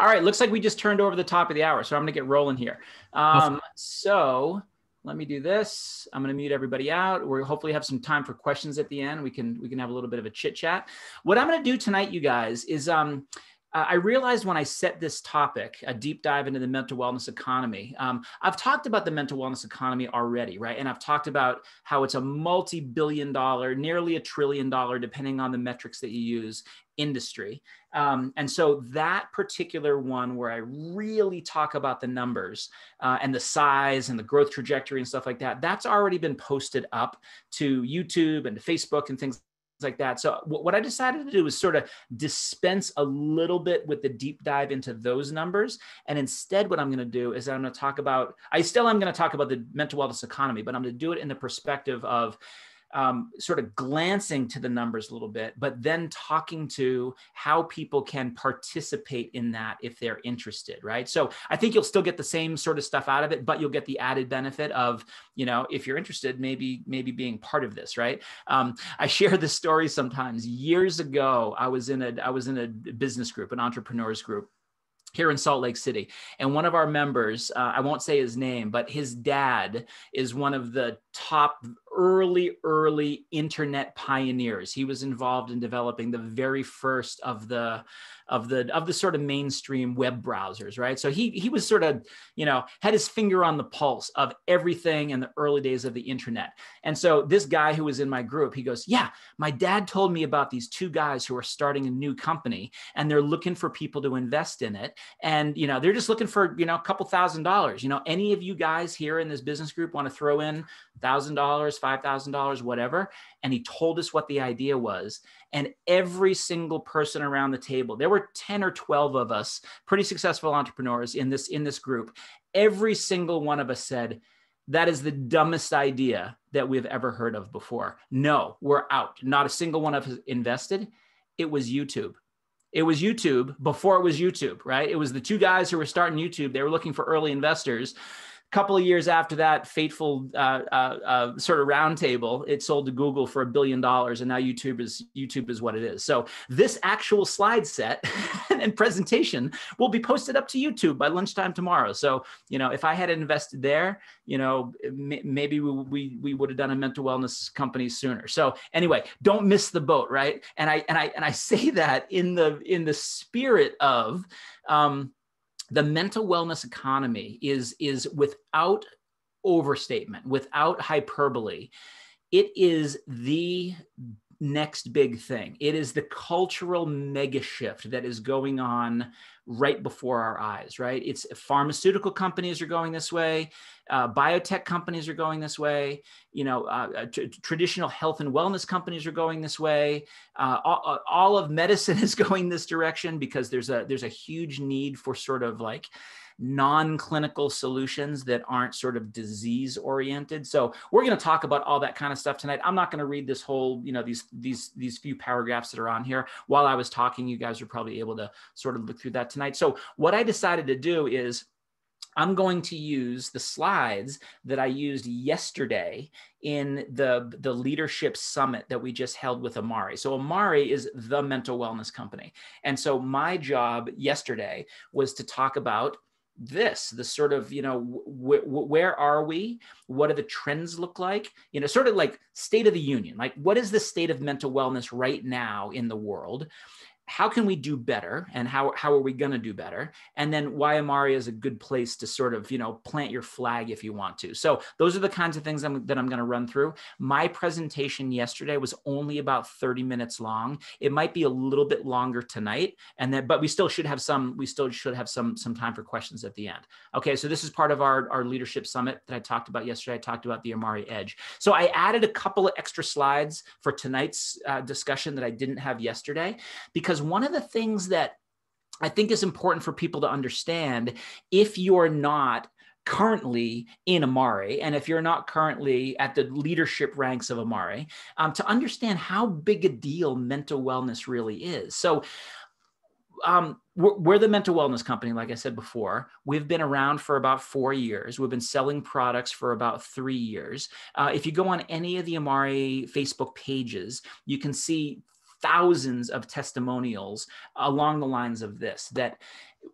All right, looks like we just turned over the top of the hour, so I'm going to get rolling here. Um, so let me do this. I'm going to mute everybody out. We'll hopefully have some time for questions at the end. We can we can have a little bit of a chit chat. What I'm going to do tonight, you guys, is um, uh, I realized when I set this topic, a deep dive into the mental wellness economy, um, I've talked about the mental wellness economy already, right? And I've talked about how it's a multi billion dollar, nearly a trillion dollar, depending on the metrics that you use, industry. Um, and so that particular one where I really talk about the numbers uh, and the size and the growth trajectory and stuff like that, that's already been posted up to YouTube and to Facebook and things like that. So what I decided to do was sort of dispense a little bit with the deep dive into those numbers. And instead, what I'm going to do is I'm going to talk about, I still am going to talk about the mental wellness economy, but I'm going to do it in the perspective of um, sort of glancing to the numbers a little bit, but then talking to how people can participate in that if they're interested, right? So I think you'll still get the same sort of stuff out of it, but you'll get the added benefit of, you know, if you're interested, maybe maybe being part of this, right? Um, I share this story sometimes. Years ago, I was in a I was in a business group, an entrepreneurs group here in Salt Lake City. And one of our members, uh, I won't say his name, but his dad is one of the top early, early internet pioneers. He was involved in developing the very first of the of the of the sort of mainstream web browsers, right? So he he was sort of, you know, had his finger on the pulse of everything in the early days of the internet. And so this guy who was in my group, he goes, "Yeah, my dad told me about these two guys who are starting a new company and they're looking for people to invest in it. And, you know, they're just looking for, you know, a couple thousand dollars. You know, any of you guys here in this business group want to throw in $1,000, $5,000, whatever?" And he told us what the idea was. And every single person around the table, there were 10 or 12 of us, pretty successful entrepreneurs in this in this group. Every single one of us said, that is the dumbest idea that we've ever heard of before. No, we're out. Not a single one of us invested. It was YouTube. It was YouTube before it was YouTube, right? It was the two guys who were starting YouTube. They were looking for early investors couple of years after that fateful uh, uh, uh, sort of roundtable, it sold to Google for a billion dollars, and now YouTube is YouTube is what it is. So this actual slide set and presentation will be posted up to YouTube by lunchtime tomorrow. So you know, if I had invested there, you know, maybe we, we we would have done a mental wellness company sooner. So anyway, don't miss the boat, right? And I and I and I say that in the in the spirit of um, the mental wellness economy is is without overstatement without hyperbole. It is the next big thing it is the cultural mega shift that is going on right before our eyes, right? It's pharmaceutical companies are going this way, uh, biotech companies are going this way, you know, uh, uh t- traditional health and wellness companies are going this way. Uh, all, all of medicine is going this direction because there's a there's a huge need for sort of like non-clinical solutions that aren't sort of disease oriented so we're going to talk about all that kind of stuff tonight i'm not going to read this whole you know these these these few paragraphs that are on here while i was talking you guys are probably able to sort of look through that tonight so what i decided to do is I'm going to use the slides that I used yesterday in the, the leadership summit that we just held with Amare. So Amare is the mental wellness company. And so my job yesterday was to talk about this the sort of you know wh- where are we? What do the trends look like? You know sort of like state of the union like what is the state of mental wellness right now in the world how can we do better and how, how are we going to do better? And then why amare is a good place to sort of you know plant your flag if you want to. So those are the kinds of things I'm, that i'm going to run through. My presentation yesterday was only about 30 minutes long. It might be a little bit longer tonight and then but we still should have some we still should have some some time for questions at the end. Okay so this is part of our our leadership summit that i talked about yesterday. I talked about the Amare edge. So i added a couple of extra slides for tonight's uh, discussion that i didn't have yesterday because because one of the things that I think is important for people to understand if you're not currently in Amare, and if you're not currently at the leadership ranks of Amare, um, to understand how big a deal mental wellness really is. So, um, we're, the mental wellness company, like I said before. We've been around for about four years. We've been selling products for about three years. Uh, if you go on any of the Amare Facebook pages, you can see thousands of testimonials along the lines of this that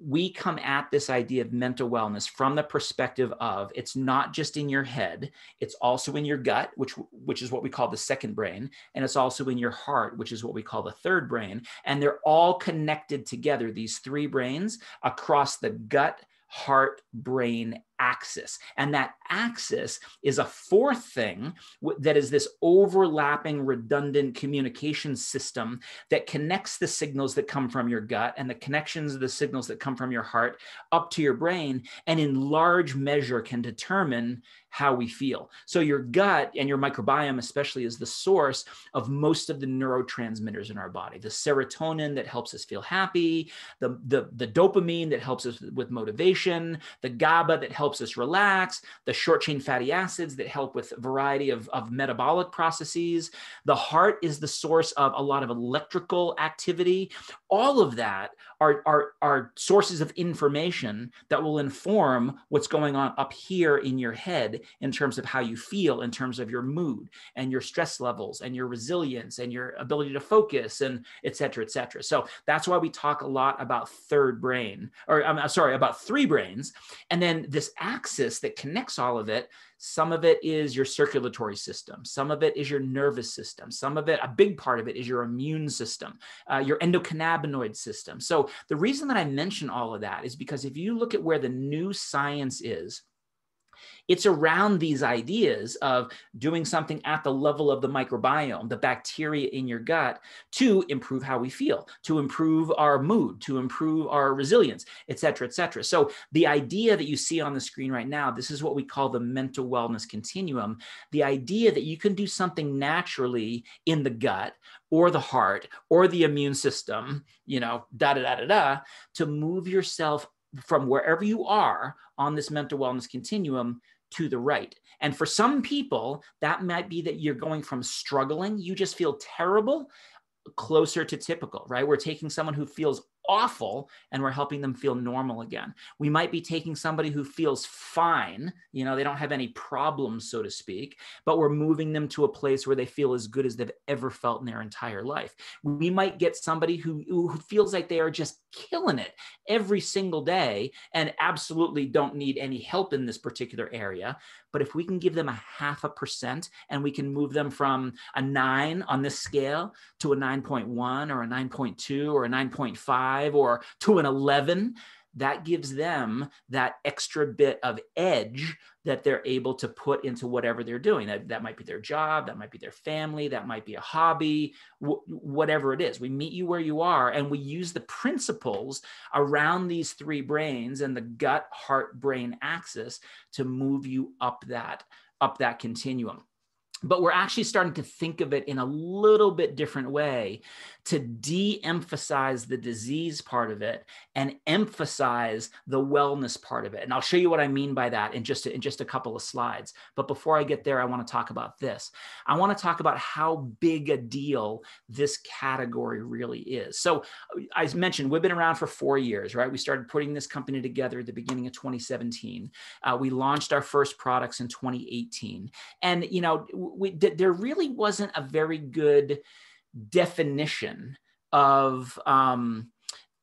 we come at this idea of mental wellness from the perspective of it's not just in your head it's also in your gut which which is what we call the second brain and it's also in your heart which is what we call the third brain and they're all connected together these three brains across the gut heart brain axis. And that axis is a fourth thing that is this overlapping, redundant communication system that connects the signals that come from your gut and the connections of the signals that come from your heart up to your brain, and in large measure can determine how we feel. So, your gut and your microbiome, especially, is the source of most of the neurotransmitters in our body the serotonin that helps us feel happy, the, the, the dopamine that helps us with motivation, the GABA that helps helps us relax, the short chain fatty acids that help with a variety of, of metabolic processes. The heart is the source of a lot of electrical activity. All of that are, are, are sources of information that will inform what's going on up here in your head in terms of how you feel, in terms of your mood and your stress levels and your resilience and your ability to focus and et cetera, et cetera. So that's why we talk a lot about third brain, or I'm sorry, about three brains. And then this axis that connects all of it some of it is your circulatory system some of it is your nervous system some of it a big part of it is your immune system uh, your endocannabinoid system so the reason that i mention all of that is because if you look at where the new science is it's around these ideas of doing something at the level of the microbiome, the bacteria in your gut, to improve how we feel, to improve our mood, to improve our resilience, et cetera, et cetera. So the idea that you see on the screen right now, this is what we call the mental wellness continuum. The idea that you can do something naturally in the gut or the heart or the immune system, you know, da da da da da, to move yourself from wherever you are on this mental wellness continuum to the right. And for some people, that might be that you're going from struggling, you just feel terrible, closer to typical, right? We're taking someone who feels awful and we're helping them feel normal again. We might be taking somebody who feels fine, you know, they don't have any problems, so to speak, but we're moving them to a place where they feel as good as they've ever felt in their entire life. We might get somebody who, who feels like they are just killing it every single day and absolutely don't need any help in this particular area. But if we can give them a half a percent and we can move them from a nine on this scale to a 9.1 or a 9.2 or a 9.5, five or to an 11, that gives them that extra bit of edge that they're able to put into whatever they're doing. That, that might be their job, that might be their family, that might be a hobby, whatever it is. We meet you where you are and we use the principles around these three brains and the gut, heart, brain axis to move you up that up that continuum but we're actually starting to think of it in a little bit different way to de-emphasize the disease part of it and emphasize the wellness part of it. And i'll show you what i mean by that in just in just a couple of slides. But before i get there i want to talk about this. I want to talk about how big a deal this category really is. So i mentioned we've been around for four years right? We started putting this company together at the beginning of 2017 uh, we launched our first products in 2018 and you know we, there really wasn't a very good definition of um,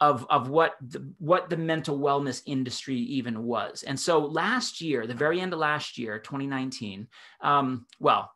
of, of what the, what the mental wellness industry even was. And so last year, the very end of last year, 2019, um, well,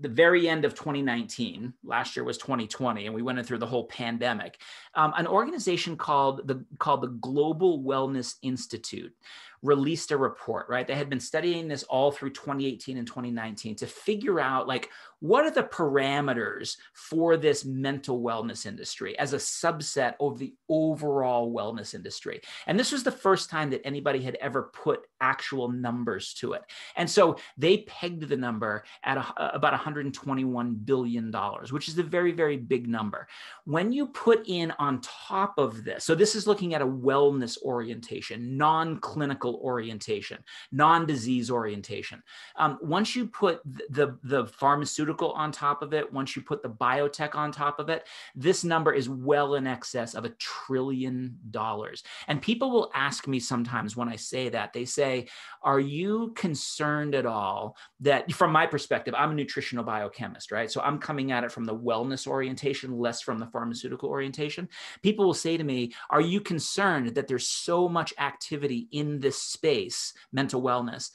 the very end of 2019 last year was 2020 and we went through the whole pandemic um, an organization called the called the global wellness institute released a report, right? They had been studying this all through 2018 and 2019 to figure out like what are the parameters for this mental wellness industry as a subset of the overall wellness industry. And this was the first time that anybody had ever put actual numbers to it. And so they pegged the number at a, uh, about 121 billion dollars, which is a very very big number. When you put in on top of this, so this is looking at a wellness orientation, non-clinical orientation, non-disease orientation. Um, once you put the, the pharmaceutical on top of it, once you put the biotech on top of it, this number is well in excess of a trillion dollars. And people will ask me sometimes when I say that, they say, are you concerned at all that from my perspective, I'm a nutritional biochemist, right? So I'm coming at it from the wellness orientation, less from the pharmaceutical orientation. People will say to me, Are you concerned that there's so much activity in this space, mental wellness?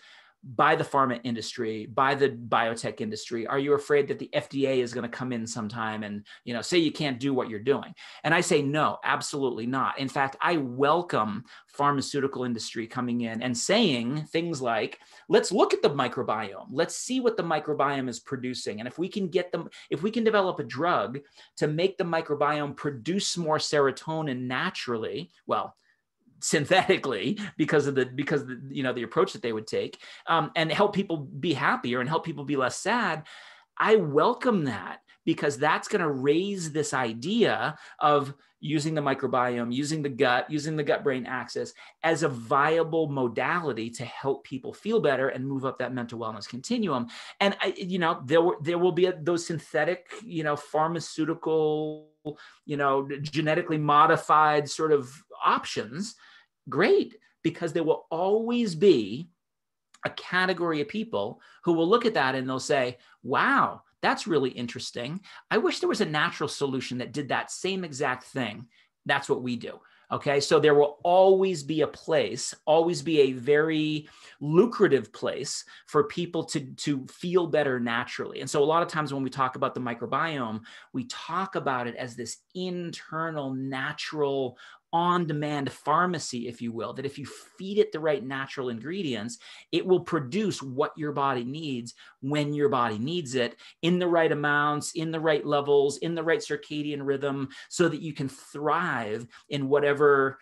by the pharma industry, by the biotech industry? Are you afraid that the FDA is going to come in sometime and, you know, say you can't do what you're doing? And I say no, absolutely not. In fact, I welcome pharmaceutical industry coming in and saying things like, let's look at the microbiome. Let's see what the microbiome is producing. And if we can get them, if we can develop a drug to make the microbiome produce more serotonin naturally, well, synthetically because of the because of the, you know the approach that they would take um, and help people be happier and help people be less sad i welcome that because that's going to raise this idea of using the microbiome using the gut using the gut brain axis as a viable modality to help people feel better and move up that mental wellness continuum. And I, you know there were there will be a, those synthetic you know pharmaceutical you know genetically modified sort of options great because there will always be a category of people who will look at that and they'll say, wow, that's really interesting. I wish there was a natural solution that did that same exact thing. That's what we do. Okay. So there will always be a place, always be a very lucrative place for people to, to feel better naturally. And so a lot of times when we talk about the microbiome, we talk about it as this internal, natural, on demand pharmacy, if you will, that if you feed it the right natural ingredients, it will produce what your body needs when your body needs it in the right amounts, in the right levels, in the right circadian rhythm, so that you can thrive in whatever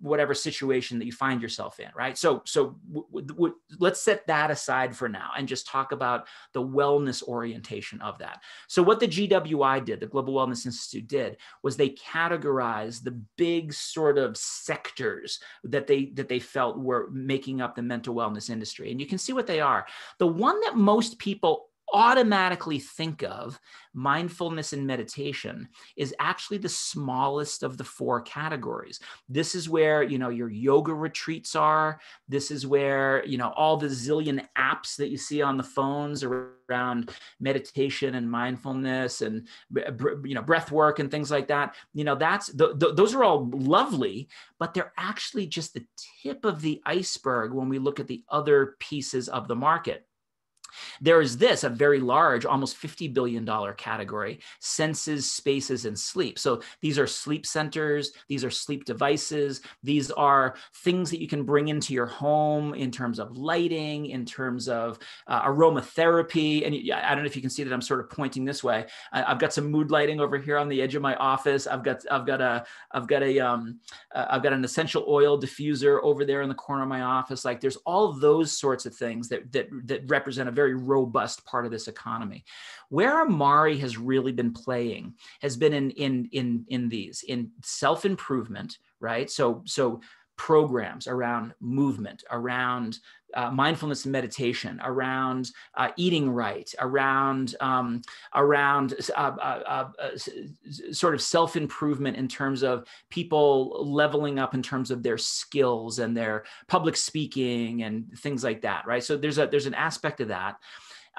whatever situation that you find yourself in right? So so w- w- let's set that aside for now and just talk about the wellness orientation of that. So what the gwi did the global wellness institute did was they categorized the big sort of sectors that they that they felt were making up the mental wellness industry. And you can see what they are. The one that most people automatically think of mindfulness and meditation is actually the smallest of the four categories. This is where you know your yoga retreats are. This is where you know all the zillion apps that you see on the phones around meditation and mindfulness and you know breath work and things like that. You know that's those are all lovely but they're actually just the tip of the iceberg when we look at the other pieces of the market there is this, a very large, almost $50 billion category senses, spaces, and sleep. So these are sleep centers, these are sleep devices, these are things that you can bring into your home in terms of lighting, in terms of uh, aromatherapy. And I don't know if you can see that I'm sort of pointing this way. I, have got some mood lighting over here on the edge of my office. I've got, I've got a, I've got a, um, uh, I've got an essential oil diffuser over there in the corner of my office. Like there's all those sorts of things that, that, that represent a very robust part of this economy. Where Amare has really been playing has been in in in in these in self improvement, right? So so programs around movement, around uh, mindfulness and meditation, around uh, eating right, around um, around uh, uh, uh, uh sort of self improvement in terms of people leveling up in terms of their skills and their public speaking and things like that, right? So there's a there's an aspect of that.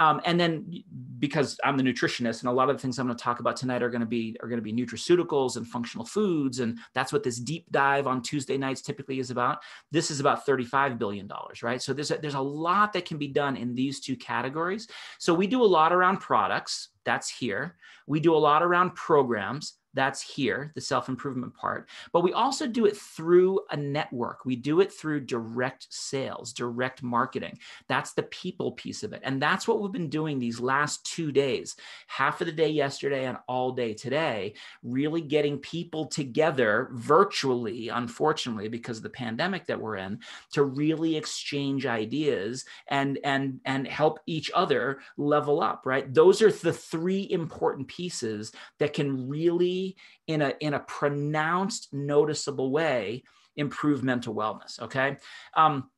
Um, and then because I'm the nutritionist, and a lot of the things I'm going to talk about tonight are going to be are going to be nutraceuticals and functional foods, and that's what this deep dive on Tuesday nights typically is about. This is about 35 billion dollars, right? So there's a, there's a lot that can be done in these two categories. So we do a lot around products. That's here. We do a lot around programs that's here, the self improvement part. But we also do it through a network. We do it through direct sales, direct marketing. That's the people piece of it. And that's what we've been doing these last two days half of the day yesterday and all day today, really getting people together virtually, unfortunately, because of the pandemic that we're in, to really exchange ideas and, and, and help each other level up, right? Those are the three important pieces that can really in a in a pronounced noticeable way improve mental wellness okay um,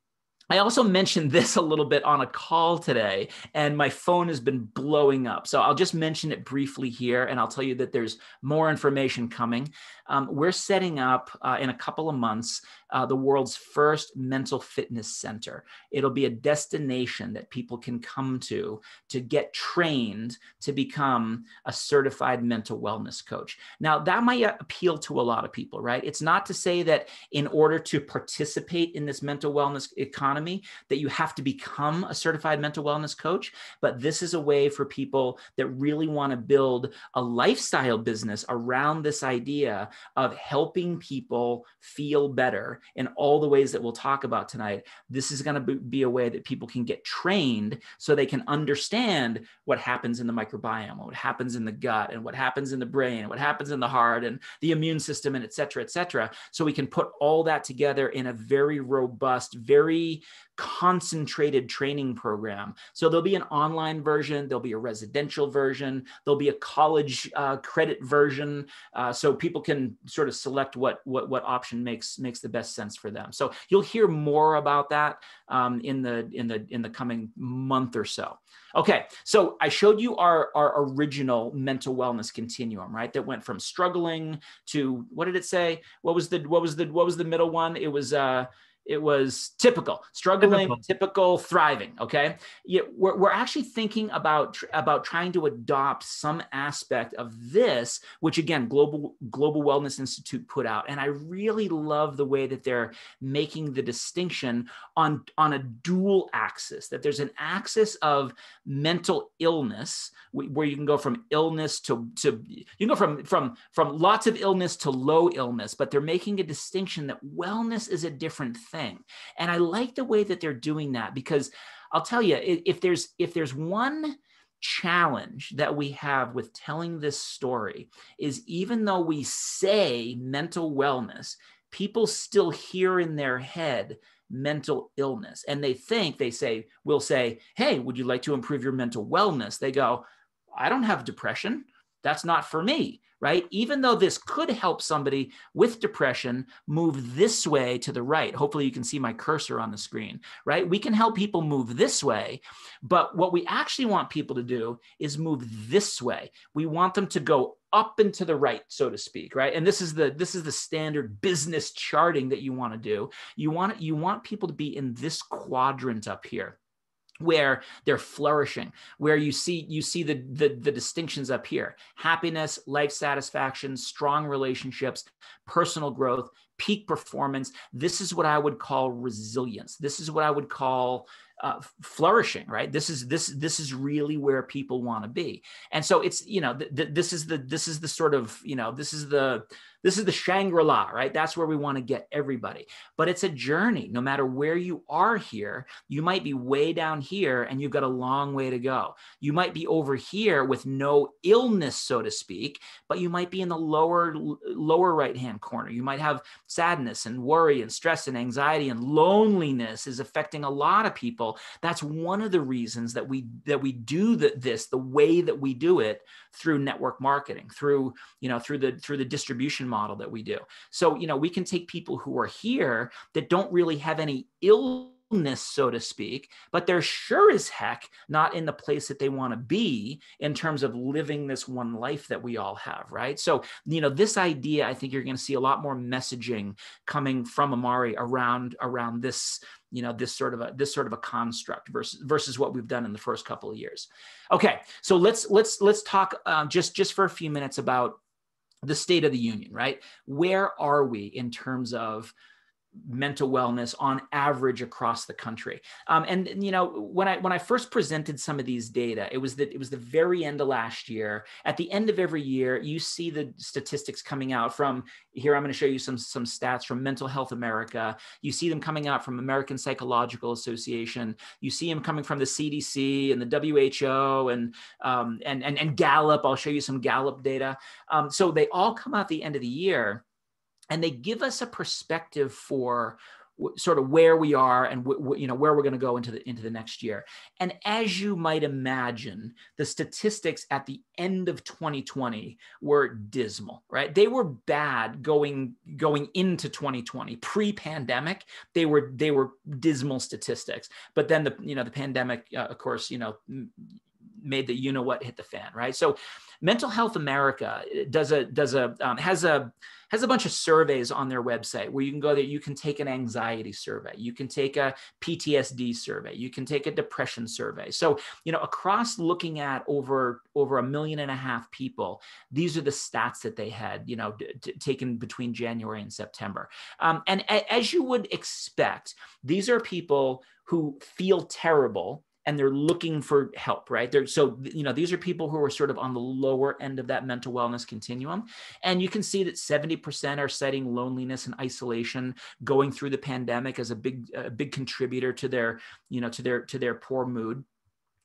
I also mentioned this a little bit on a call today, and my phone has been blowing up. So I'll just mention it briefly here, and I'll tell you that there's more information coming. Um, we're setting up uh, in a couple of months uh, the world's first mental fitness center. It'll be a destination that people can come to to get trained to become a certified mental wellness coach. Now, that might appeal to a lot of people, right? It's not to say that in order to participate in this mental wellness economy that you have to become a certified mental wellness coach, but this is a way for people that really want to build a lifestyle business around this idea of helping people feel better in all the ways that we'll talk about tonight, this is going to be a way that people can get trained so they can understand what happens in the microbiome, what happens in the gut, and what happens in the brain, what happens in the heart, and the immune system, and et cetera, et cetera. So we can put all that together in a very robust, very concentrated training program. So there'll be an online version, there'll be a residential version, there'll be a college uh, credit version, uh, so people can sort of select what what what option makes makes the best sense for them. So you'll hear more about that um, in the in the in the coming month or so. Okay, so I showed you our our original mental wellness continuum, right? That went from struggling to what did it say? What was the what was the what was the middle one? It was uh it was typical struggling typical, typical thriving okay? Yeah, we're, we're actually thinking about about trying to adopt some aspect of this which again global global wellness institute put out and i really love the way that they're making the distinction on on a dual axis that there's an axis of mental illness where you can go from illness to to you can go from from from lots of illness to low illness but they're making a distinction that wellness is a different thing and i like the way that they're doing that because i'll tell you if there's if there's one challenge that we have with telling this story is even though we say mental wellness people still hear in their head mental illness. And they think they say we'll say hey would you like to improve your mental wellness? They go I don't have depression. That's not for me, right? Even though this could help somebody with depression move this way to the right. Hopefully, you can see my cursor on the screen, right? We can help people move this way. But what we actually want people to do is move this way. We want them to go up and to the right so to speak right and this is the this is the standard business charting that you want to do you want you want people to be in this quadrant up here where they're flourishing where you see you see the, the, the distinctions up here. Happiness life satisfaction strong relationships personal growth peak performance. This is what i would call resilience. This is what i would call uh, flourishing right? This is this this is really where people want to be. And so it's you know th- th- this is the this is the sort of you know this is the this is the Shangri-La, right? That's where we want to get everybody. But it's a journey. No matter where you are here, you might be way down here and you've got a long way to go. You might be over here with no illness, so to speak, but you might be in the lower lower right-hand corner. You might have sadness and worry and stress and anxiety and loneliness is affecting a lot of people. That's one of the reasons that we that we do the, this the way that we do it through network marketing, through you know through the through the distribution model that we do. So, you know, we can take people who are here that don't really have any illness, so to speak, but they're sure as heck not in the place that they want to be in terms of living this one life that we all have, right? So, you know, this idea, I think you're going to see a lot more messaging coming from Amare around around this you know this sort of a this sort of a construct versus versus what we've done in the first couple of years okay so let's let's let's talk um, just just for a few minutes about the state of the union, right? Where are we in terms of mental wellness on average across the country. Um, and you know, when I when I first presented some of these data, it was that it was the very end of last year. At the end of every year, you see the statistics coming out from here. I'm going to show you some some stats from Mental Health America. You see them coming out from American Psychological Association. You see them coming from the CDC and the WHO and um, and, and and Gallup. I'll show you some Gallup data. Um, so they all come out the end of the year and they give us a perspective for sort of where we are and you know where we're going to go into the into the next year. And as you might imagine the statistics at the end of 2020 were dismal right? They were bad going going into 2020 pre-pandemic they were they were dismal statistics. But then the you know the pandemic uh, of course you know made the you know what hit the fan, right? So, Mental Health America does a does a um, has a has a bunch of surveys on their website where you can go there. You can take an anxiety survey, you can take a PTSD survey, you can take a depression survey. So, you know, across looking at over over a million and a half people, these are the stats that they had, you know, taken between January and September. Um, and a- as you would expect, these are people who feel terrible and they're looking for help right? They're so you know these are people who are sort of on the lower end of that mental wellness continuum. And you can see that 70% are citing loneliness and isolation going through the pandemic as a big a big contributor to their you know to their to their poor mood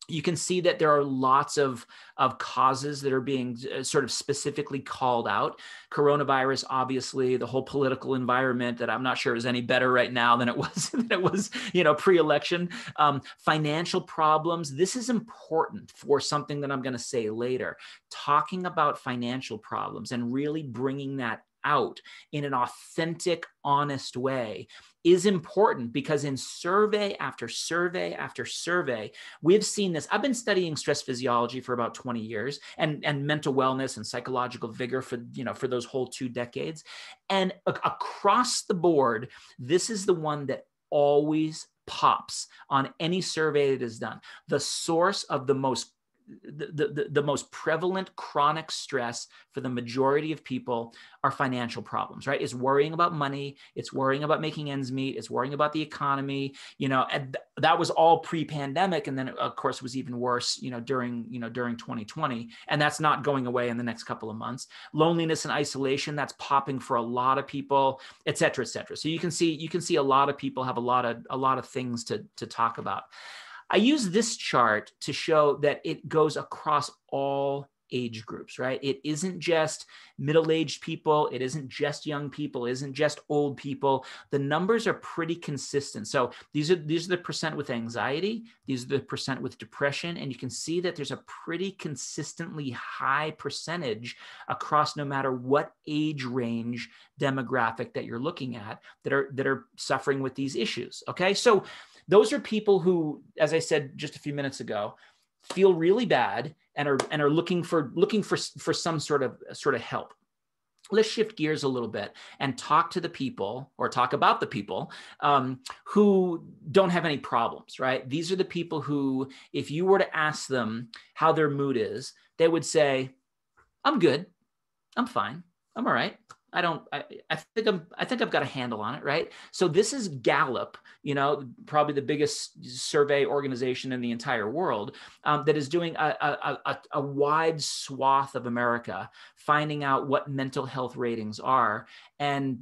you can see that there are lots of, of causes that are being uh, sort of specifically called out. Coronavirus, obviously, the whole political environment that I'm not sure is any better right now than it was than it was, you know, pre-election. Um, financial problems. This is important for something that I'm going to say later. Talking about financial problems and really bringing that out in an authentic, honest way is important because in survey after survey after survey, we've seen this. I've been studying stress physiology for about 20 years and, and mental wellness and psychological vigor for, you know, for those whole two decades. And a- across the board, this is the one that always pops on any survey that is done. The source of the most the, the, the most prevalent chronic stress for the majority of people are financial problems, right? It's worrying about money, it's worrying about making ends meet, it's worrying about the economy, you know, and th- that was all pre-pandemic. And then of course was even worse, you know, during, you know, during 2020. And that's not going away in the next couple of months. Loneliness and isolation, that's popping for a lot of people, et cetera, et cetera. So you can see, you can see a lot of people have a lot of, a lot of things to, to talk about. I use this chart to show that it goes across all age groups, right? It isn't just middle aged people, it isn't just young people, is isn't just old people. The numbers are pretty consistent. So these are these are the percent with anxiety, these are the percent with depression, and you can see that there's a pretty consistently high percentage across no matter what age range demographic that you're looking at that are that are suffering with these issues. Okay? So those are people who, as I said just a few minutes ago, feel really bad and are and are looking for looking for for some sort of sort of help. Let's shift gears a little bit and talk to the people or talk about the people um, who don't have any problems right? These are the people who if you were to ask them how their mood is they would say i'm good. I'm fine. I'm all right I don't, I, I think I'm, I think I've got a handle on it, right? So this is Gallup, you know, probably the biggest survey organization in the entire world um, that is doing a, a, a, a wide swath of America, finding out what mental health ratings are. And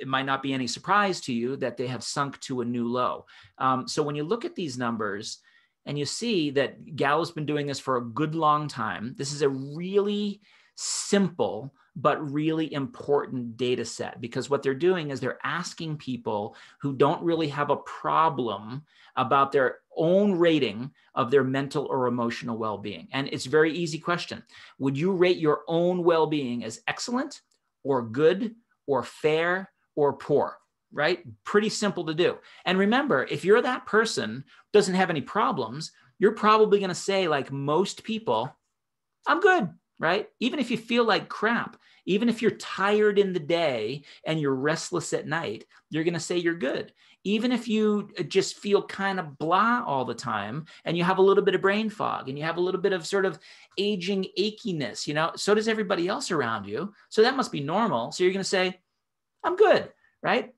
it might not be any surprise to you that they have sunk to a new low. Um, so when you look at these numbers, and you see that Gallup's been doing this for a good long time. This is a really simple but really important data set because what they're doing is they're asking people who don't really have a problem about their own rating of their mental or emotional well-being. And it's a very easy question. Would you rate your own well-being as excellent or good or fair or poor right? Pretty simple to do. And remember if you're that person doesn't have any problems you're probably going to say like most people i'm good right? Even if you feel like crap, even if you're tired in the day and you're restless at night, you're going to say you're good. Even if you uh, just feel kind of blah all the time and you have a little bit of brain fog and you have a little bit of sort of aging achiness, you know, so does everybody else around you. So that must be normal. So you're going to say, I'm good, right?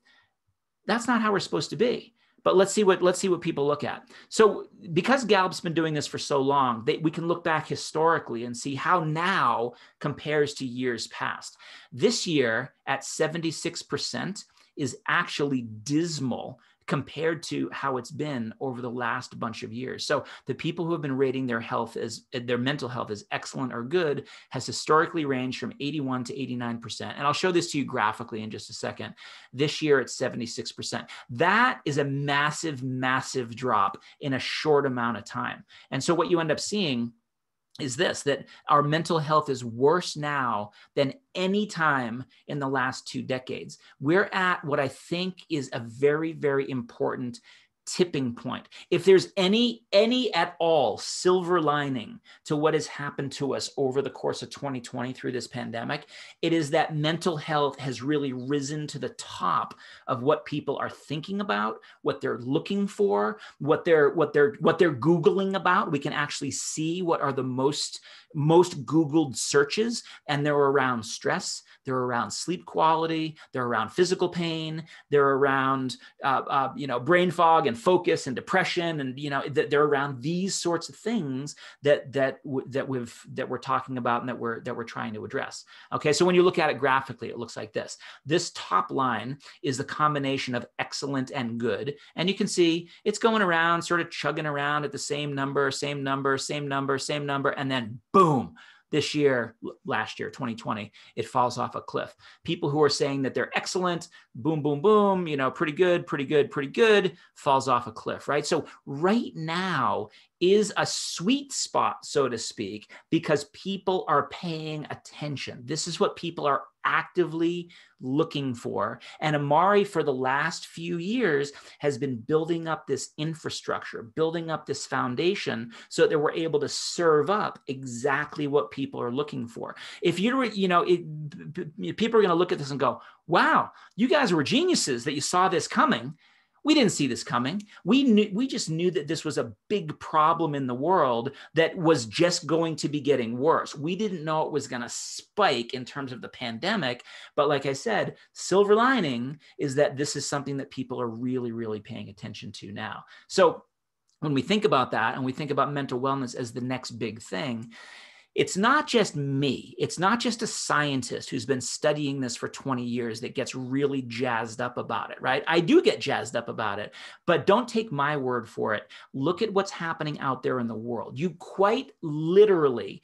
That's not how we're supposed to be but let's see what let's see what people look at. So because gallup's been doing this for so long they, we can look back historically and see how now compares to years past. This year at 76% is actually dismal compared to how it's been over the last bunch of years. So the people who have been rating their health as uh, their mental health as excellent or good has historically ranged from 81 to 89%. And I'll show this to you graphically in just a second. This year it's 76%. That is a massive, massive drop in a short amount of time. And so what you end up seeing is this that our mental health is worse now than any time in the last two decades. We're at what I think is a very, very important tipping point. If there's any any at all silver lining to what has happened to us over the course of 2020 through this pandemic, it is that mental health has really risen to the top of what people are thinking about, what they're looking for, what they're what they're what they're googling about. We can actually see what are the most most googled searches and they're around stress, they're around sleep quality, they're around physical pain, they're around uh, uh, you know brain fog and focus and depression and you know they're around these sorts of things that that that we've that we're talking about and that we're that we're trying to address. Okay so when you look at it graphically it looks like this. This top line is the combination of excellent and good and you can see it's going around sort of chugging around at the same number same number same number same number and then boom this year, last year, 2020, it falls off a cliff. People who are saying that they're excellent, boom, boom, boom, you know, pretty good, pretty good, pretty good, falls off a cliff, right? So, right now is a sweet spot, so to speak, because people are paying attention. This is what people are actively looking for. And Amare, for the last few years, has been building up this infrastructure, building up this foundation so that we're able to serve up exactly what people are looking for. If you're, you know, it, people are going to look at this and go, wow, you guys were geniuses that you saw this coming we didn't see this coming. We knew we just knew that this was a big problem in the world that was just going to be getting worse. We didn't know it was going to spike in terms of the pandemic, but like I said, silver lining is that this is something that people are really really paying attention to now. So when we think about that and we think about mental wellness as the next big thing, it's not just me. It's not just a scientist who's been studying this for 20 years that gets really jazzed up about it, right? I do get jazzed up about it, but don't take my word for it. Look at what's happening out there in the world. You quite literally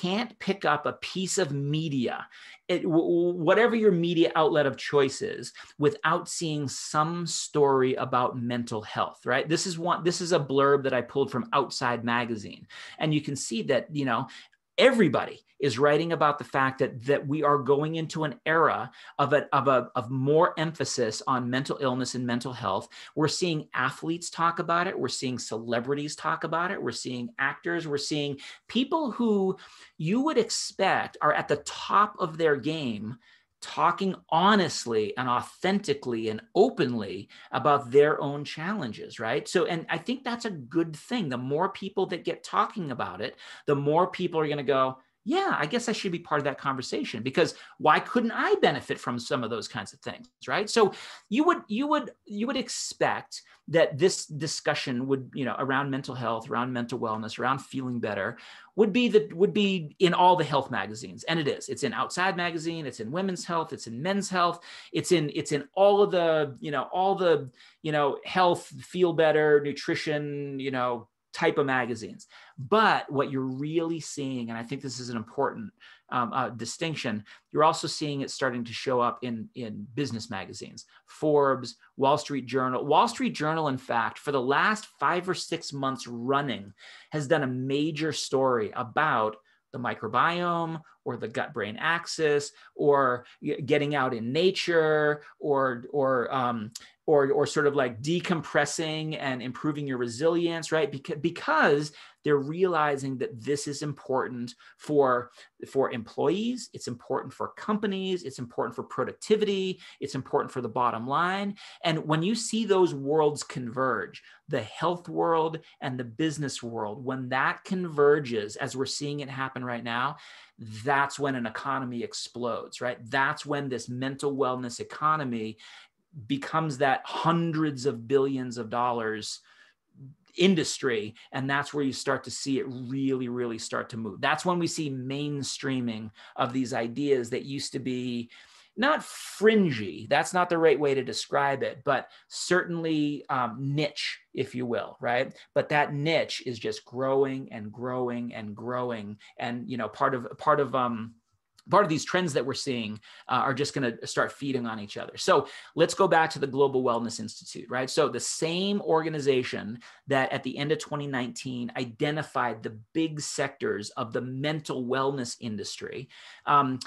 can't pick up a piece of media, eh, it, whatever your media outlet of choice is, without seeing some story about mental health. Right? This is one. This is a blurb that I pulled from Outside Magazine, and you can see that you know everybody is writing about the fact that that we are going into an era of a, of a of more emphasis on mental illness and mental health. We're seeing athletes talk about it. We're seeing celebrities talk about it. We're seeing actors. We're seeing people who you would expect are at the top of their game talking honestly and authentically and openly about their own challenges, right? So, and I think that's a good thing. The more people that get talking about it, the more people are going to go, yeah, I guess I should be part of that conversation because why couldn't I benefit from some of those kinds of things, right? So you would you would you would expect that this discussion would, you know, around mental health, around mental wellness, around feeling better would be that would be in all the health magazines and it is. It's in Outside magazine, it's in Women's Health, it's in Men's Health, it's in it's in all of the, you know, all the, you know, health, feel better, nutrition, you know, type of magazines. But what you're really seeing, and I think this is an important um, uh, distinction, you're also seeing it starting to show up in, in business magazines, Forbes, Wall Street Journal. Wall Street Journal, in fact, for the last five or six months running, has done a major story about the microbiome or the gut brain axis or getting out in nature or or um, or or sort of like decompressing and improving your resilience right? Because because they're realizing that this is important for for employees it's important for companies it's important for productivity it's important for the bottom line. And when you see those worlds converge the health world and the business world when that converges as we're seeing it happen right now that's when an economy explodes right? That's when this mental wellness economy becomes that hundreds of billions of dollars industry and that's where you start to see it really really start to move. That's when we see mainstreaming of these ideas that used to be not fringy that's not the right way to describe it but certainly um, niche if you will right? But that niche is just growing and growing and growing and you know part of part of um part of these trends that we're seeing uh, are just going to start feeding on each other. So let's go back to the Global Wellness Institute, right? So the same organization that at the end of 2019 identified the big sectors of the mental wellness industry. Um,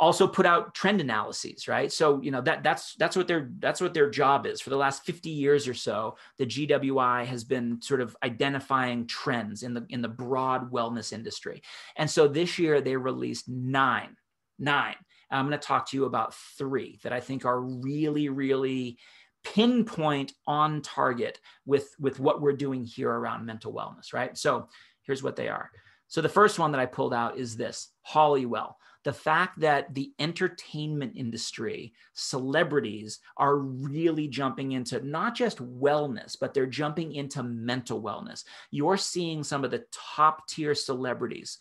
also put out trend analyses right? So you know that that's that's what their that's what their job is. For the last 50 years or so the gwi has been sort of identifying trends in the in the broad wellness industry. And so this year they released nine nine. I'm going to talk to you about three that i think are really really pinpoint on target with with what we're doing here around mental wellness right? So here's what they are. So the first one that i pulled out is this Hallowell the fact that the entertainment industry, celebrities are really jumping into not just wellness, but they're jumping into mental wellness. You're seeing some of the top tier celebrities,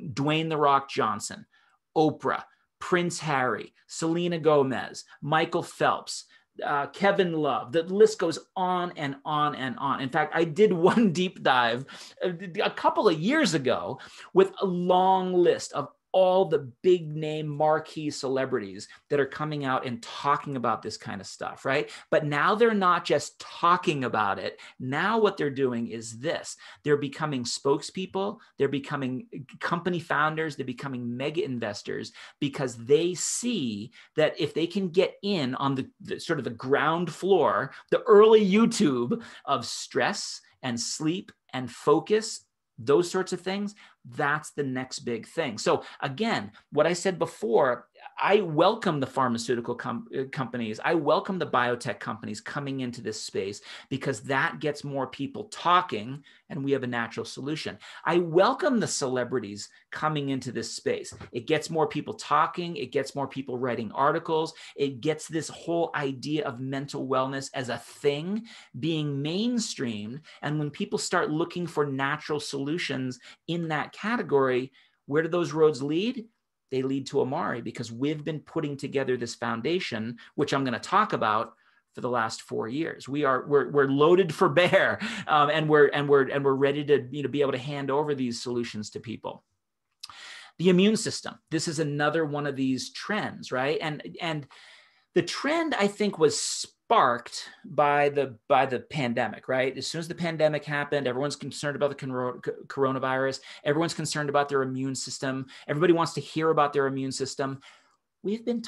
Dwayne The Rock Johnson, Oprah, Prince Harry, Selena Gomez, Michael Phelps, uh, Kevin Love. The list goes on and on and on. In fact, I did one deep dive a, a couple of years ago with a long list of all the big name marquee celebrities that are coming out and talking about this kind of stuff, right? But now they're not just talking about it. Now what they're doing is this they're becoming spokespeople, they're becoming uh, company founders, they're becoming mega investors because they see that if they can get in on the, the sort of the ground floor, the early YouTube of stress and sleep and focus those sorts of things that's the next big thing. So again what i said before I welcome the pharmaceutical com- uh, companies. I welcome the biotech companies coming into this space because that gets more people talking and we have a natural solution. I welcome the celebrities coming into this space. It gets more people talking, it gets more people writing articles, it gets this whole idea of mental wellness as a thing being mainstreamed. And when people start looking for natural solutions in that category, where do those roads lead? They lead to Amare because we've been putting together this foundation, which I'm going to talk about for the last four years. We are we're, we're loaded for bear, um, and we're and we're and we're ready to you know be able to hand over these solutions to people. The immune system. This is another one of these trends, right? And and the trend I think was sparked by the by the pandemic right? As soon as the pandemic happened everyone's concerned about the coronavirus. Everyone's concerned about their immune system. Everybody wants to hear about their immune system. We've been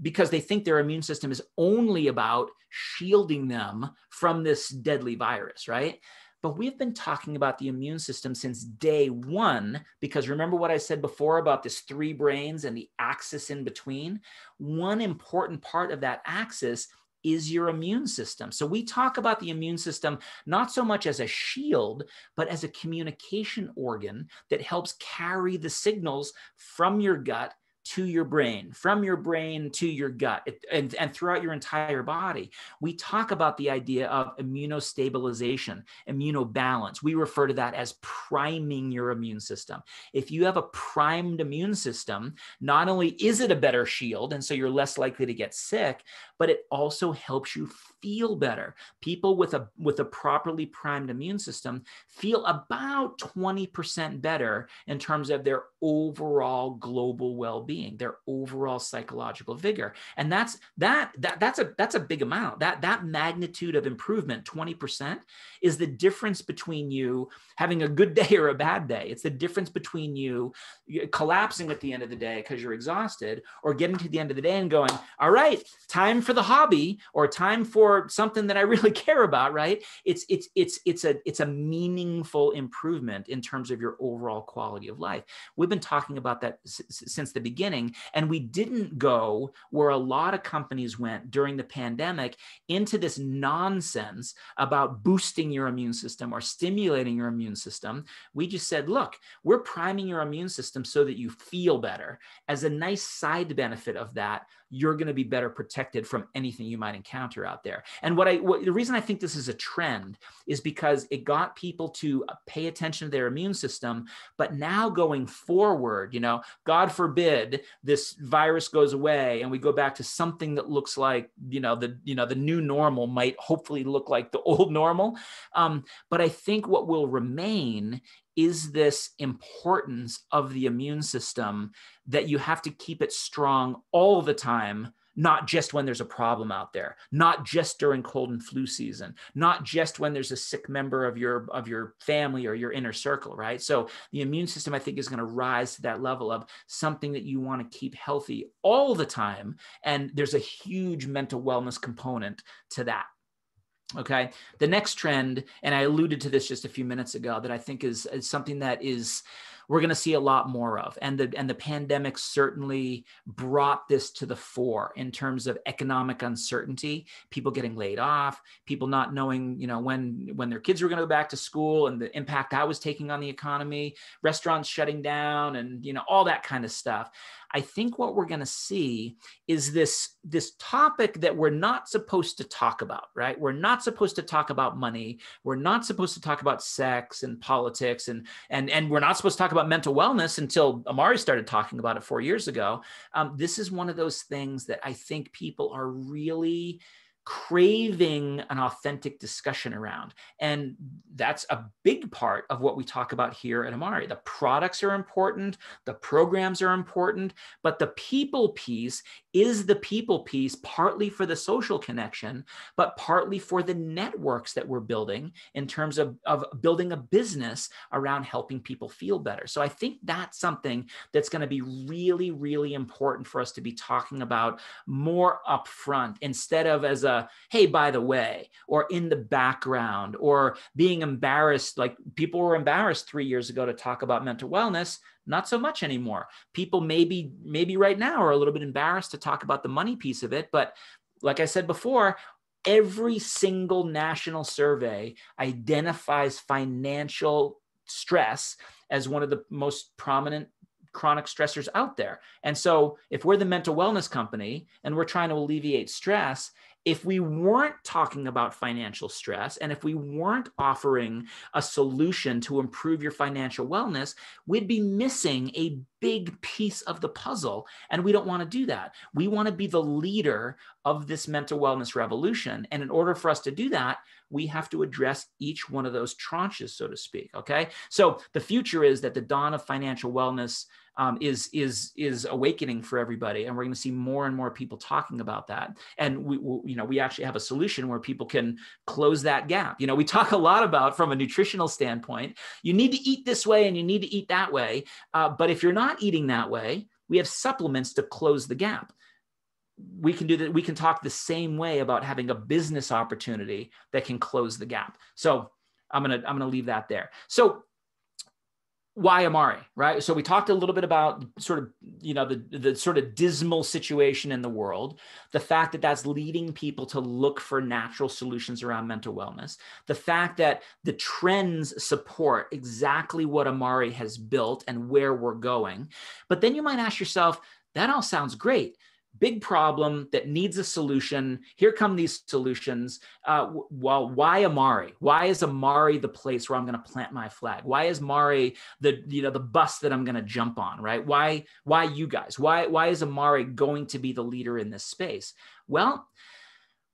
because they think their immune system is only about shielding them from this deadly virus right but we've been talking about the immune system since day one, because remember what I said before about this three brains and the axis in between? One important part of that axis is your immune system. So we talk about the immune system not so much as a shield, but as a communication organ that helps carry the signals from your gut to your brain, from your brain to your gut, and, and throughout your entire body. We talk about the idea of immunostabilization, immunobalance. We refer to that as priming your immune system. If you have a primed immune system, not only is it a better shield, and so you're less likely to get sick, but it also helps you feel better. People with a with a properly primed immune system feel about 20% better in terms of their overall global well-being, their overall psychological vigor. And that's that that that's a that's a big amount. That that magnitude of improvement, 20%, is the difference between you having a good day or a bad day. It's the difference between you collapsing at the end of the day because you're exhausted or getting to the end of the day and going, "All right, time for the hobby or time for something that I really care about, right? It's it's it's it's a it's a meaningful improvement in terms of your overall quality of life. We've been talking about that s- since the beginning and we didn't go where a lot of companies went during the pandemic into this nonsense about boosting your immune system or stimulating your immune system. We just said, look, we're priming your immune system so that you feel better. As a nice side benefit of that, you're going to be better protected from anything you might encounter out there. And what I what, the reason I think this is a trend is because it got people to pay attention to their immune system, but now going forward, you know, God forbid this virus goes away and we go back to something that looks like, you know, the you know the new normal might hopefully look like the old normal. Um, but I think what will remain is this importance of the immune system that you have to keep it strong all the time not just when there's a problem out there not just during cold and flu season not just when there's a sick member of your of your family or your inner circle right? So the immune system i think is going to rise to that level of something that you want to keep healthy all the time and there's a huge mental wellness component to that okay? The next trend and i alluded to this just a few minutes ago that i think is, is something that is we're going to see a lot more of. And the and the pandemic certainly brought this to the fore in terms of economic uncertainty people getting laid off people not knowing you know when when their kids were going to go back to school and the impact that was taking on the economy restaurants shutting down and you know all that kind of stuff I think what we're going to see is this this topic that we're not supposed to talk about, right? We're not supposed to talk about money. We're not supposed to talk about sex and politics and and and we're not supposed to talk about mental wellness until Amare started talking about it four years ago. Um, this is one of those things that I think people are really craving an authentic discussion around. And that's a big part of what we talk about here at Amare. The products are important, the programs are important, but the people piece is the people piece partly for the social connection, but partly for the networks that we're building in terms of, of building a business around helping people feel better. So I think that's something that's going to be really, really important for us to be talking about more upfront instead of as a, hey, by the way, or in the background, or being embarrassed. Like people were embarrassed three years ago to talk about mental wellness not so much anymore people maybe maybe right now are a little bit embarrassed to talk about the money piece of it but like i said before every single national survey identifies financial stress as one of the most prominent chronic stressors out there. And so, if we're the mental wellness company and we're trying to alleviate stress, if we weren't talking about financial stress and if we weren't offering a solution to improve your financial wellness, we'd be missing a big piece of the puzzle. And we don't want to do that. We want to be the leader of this mental wellness revolution. And in order for us to do that, we have to address each one of those tranches, so to speak. Okay. So the future is that the dawn of financial wellness um, is is is awakening for everybody, and we're going to see more and more people talking about that. And we, we, you know, we actually have a solution where people can close that gap. You know, we talk a lot about from a nutritional standpoint. You need to eat this way, and you need to eat that way. Uh, but if you're not eating that way, we have supplements to close the gap we can do that we can talk the same way about having a business opportunity that can close the gap so i'm to i'm to leave that there so why Amare, right? So we talked a little bit about sort of, you know, the, the sort of dismal situation in the world, the fact that that's leading people to look for natural solutions around mental wellness, the fact that the trends support exactly what Amare has built and where we're going. But then you might ask yourself, that all sounds great big problem that needs a solution. Here come these solutions. Uh, well, why Amare? Why is Amare the place where I'm going to plant my flag? Why is Amare the you know the bus that I'm going to jump on? Right? Why why you guys? Why why is Amare going to be the leader in this space? Well,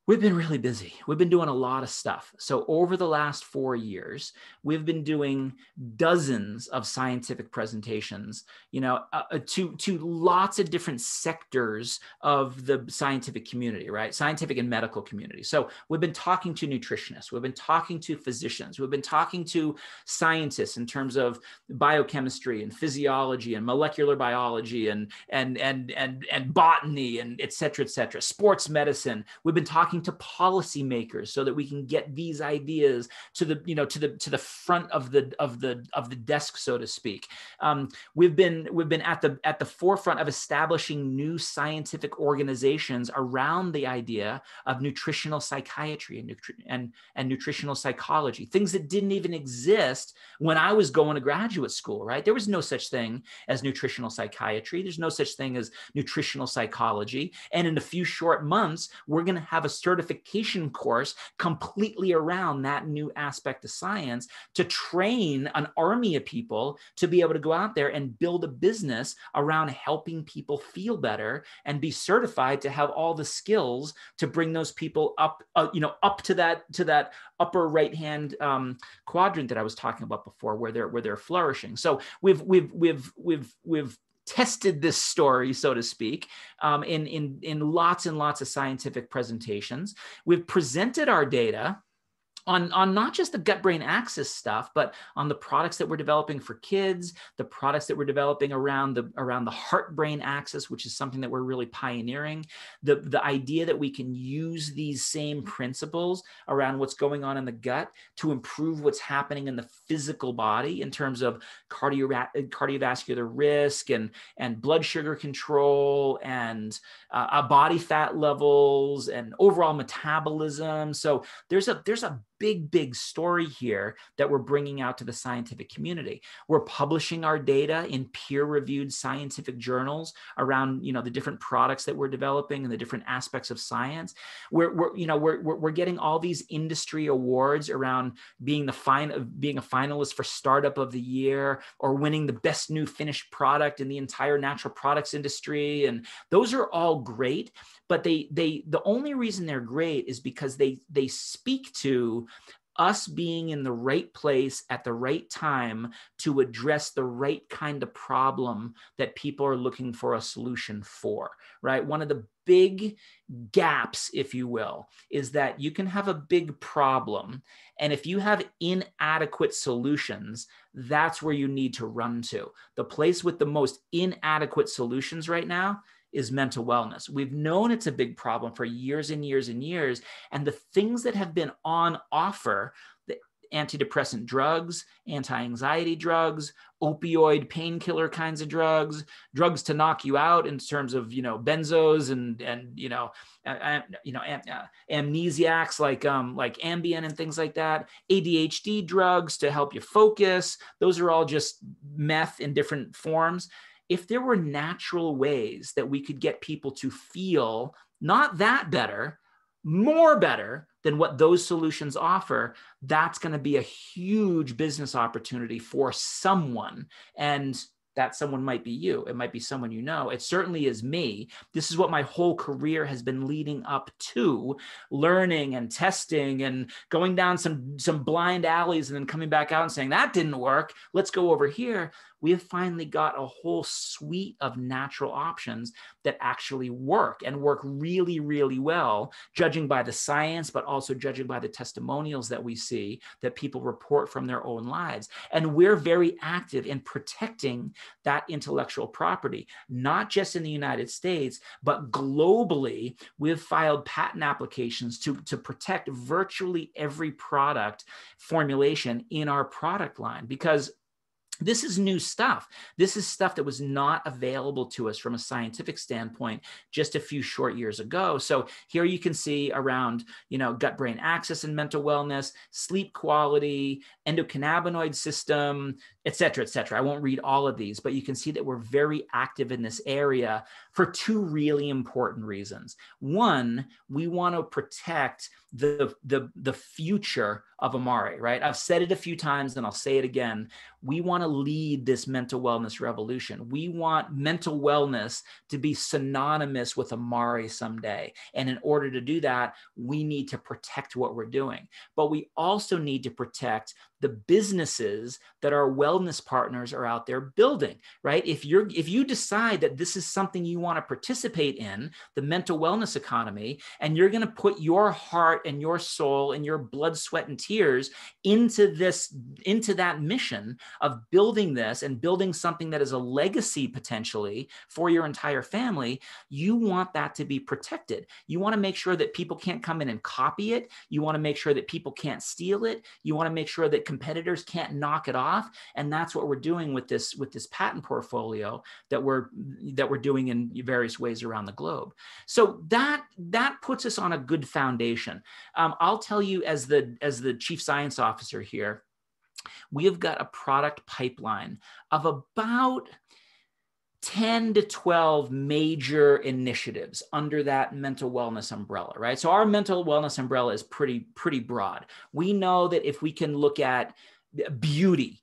We've been really busy. We've been doing a lot of stuff. So, over the last four years, we've been doing dozens of scientific presentations, you know, uh, uh, to, to lots of different sectors of the scientific community, right? Scientific and medical community. So, we've been talking to nutritionists, we've been talking to physicians, we've been talking to scientists in terms of biochemistry and physiology and molecular biology and, and, and, and, and botany and et cetera, et cetera, sports medicine. We've been talking talking to policymakers so that we can get these ideas to the you know to the to the front of the of the of the desk so to speak. Um, we've been we've been at the at the forefront of establishing new scientific organizations around the idea of nutritional psychiatry and, nutri- and and nutritional psychology things that didn't even exist when i was going to graduate school right? There was no such thing as nutritional psychiatry. There's no such thing as nutritional psychology. And in a few short months we're going to have a certification course completely around that new aspect of science to train an army of people to be able to go out there and build a business around helping people feel better and be certified to have all the skills to bring those people up uh, you know up to that to that upper right hand um, quadrant that I was talking about before where they're where they're flourishing. So we've we've we've we've we've tested this story, so to speak, um, in, in, in lots and lots of scientific presentations. We've presented our data on, on not just the gut brain axis stuff, but on the products that we're developing for kids, the products that we're developing around the around the heart brain axis, which is something that we're really pioneering. The, the idea that we can use these same principles around what's going on in the gut to improve what's happening in the physical body in terms of cardio, cardiovascular risk and, and blood sugar control and uh, body fat levels and overall metabolism. So there's a there's a big, big story here that we're bringing out to the scientific community. We're publishing our data in peer-reviewed scientific journals around, you know, the different products that we're developing and the different aspects of science. We're, we're you know, we're, we're getting all these industry awards around being the fine, being a finalist for Startup of the Year or winning the best new finished product in the entire natural products industry. And those are all great but they they the only reason they're great is because they they speak to us being in the right place at the right time to address the right kind of problem that people are looking for a solution for, right? One of the big gaps, if you will, is that you can have a big problem. And if you have inadequate solutions, that's where you need to run to. The place with the most inadequate solutions right now is mental wellness. We've known it's a big problem for years and years and years. And the things that have been on offer, the antidepressant drugs, anti anxiety drugs, opioid painkiller kinds of drugs, drugs to knock you out in terms of, you know, benzos and, and, you know, uh, you know, uh, amnesiacs like, um, like Ambien and things like that, ADHD drugs to help you focus. Those are all just meth in different forms if there were natural ways that we could get people to feel not that better, more better than what those solutions offer, that's going to be a huge business opportunity for someone. And that someone might be you. It might be someone you know. It certainly is me. This is what my whole career has been leading up to learning and testing and going down some, some blind alleys and then coming back out and saying, that didn't work. Let's go over here we have finally got a whole suite of natural options that actually work and work really, really well, judging by the science, but also judging by the testimonials that we see that people report from their own lives. And we're very active in protecting that intellectual property, not just in the United States, but globally. We've filed patent applications to, to protect virtually every product formulation in our product line because this is new stuff. This is stuff that was not available to us from a scientific standpoint just a few short years ago. So here you can see around, you know, gut brain axis and mental wellness, sleep quality, endocannabinoid system, et cetera, et cetera. I won't read all of these, but you can see that we're very active in this area for two really important reasons. One, we want to protect the, the, the future of Amare, right? I've said it a few times and I'll say it again. We want to lead this mental wellness revolution. We want mental wellness to be synonymous with Amare someday. And in order to do that, we need to protect what we're doing. But we also need to protect the businesses that our wellness partners are out there building right? If you're if you decide that this is something you want to participate in the mental wellness economy and you're going to put your heart and your soul and your blood sweat and tears into this into that mission of building this and building something that is a legacy potentially for your entire family you want that to be protected. You want to make sure that people can't come in and copy it. You want to make sure that people can't steal it. You want to make sure that competitors can't knock it off. And that's what we're doing with this with this patent portfolio that we're that we're doing in various ways around the globe. So that that puts us on a good foundation. Um, i'll tell you as the as the chief science officer here we have got a product pipeline of about 10 to 12 major initiatives under that mental wellness umbrella right? So our mental wellness umbrella is pretty pretty broad. We know that if we can look at beauty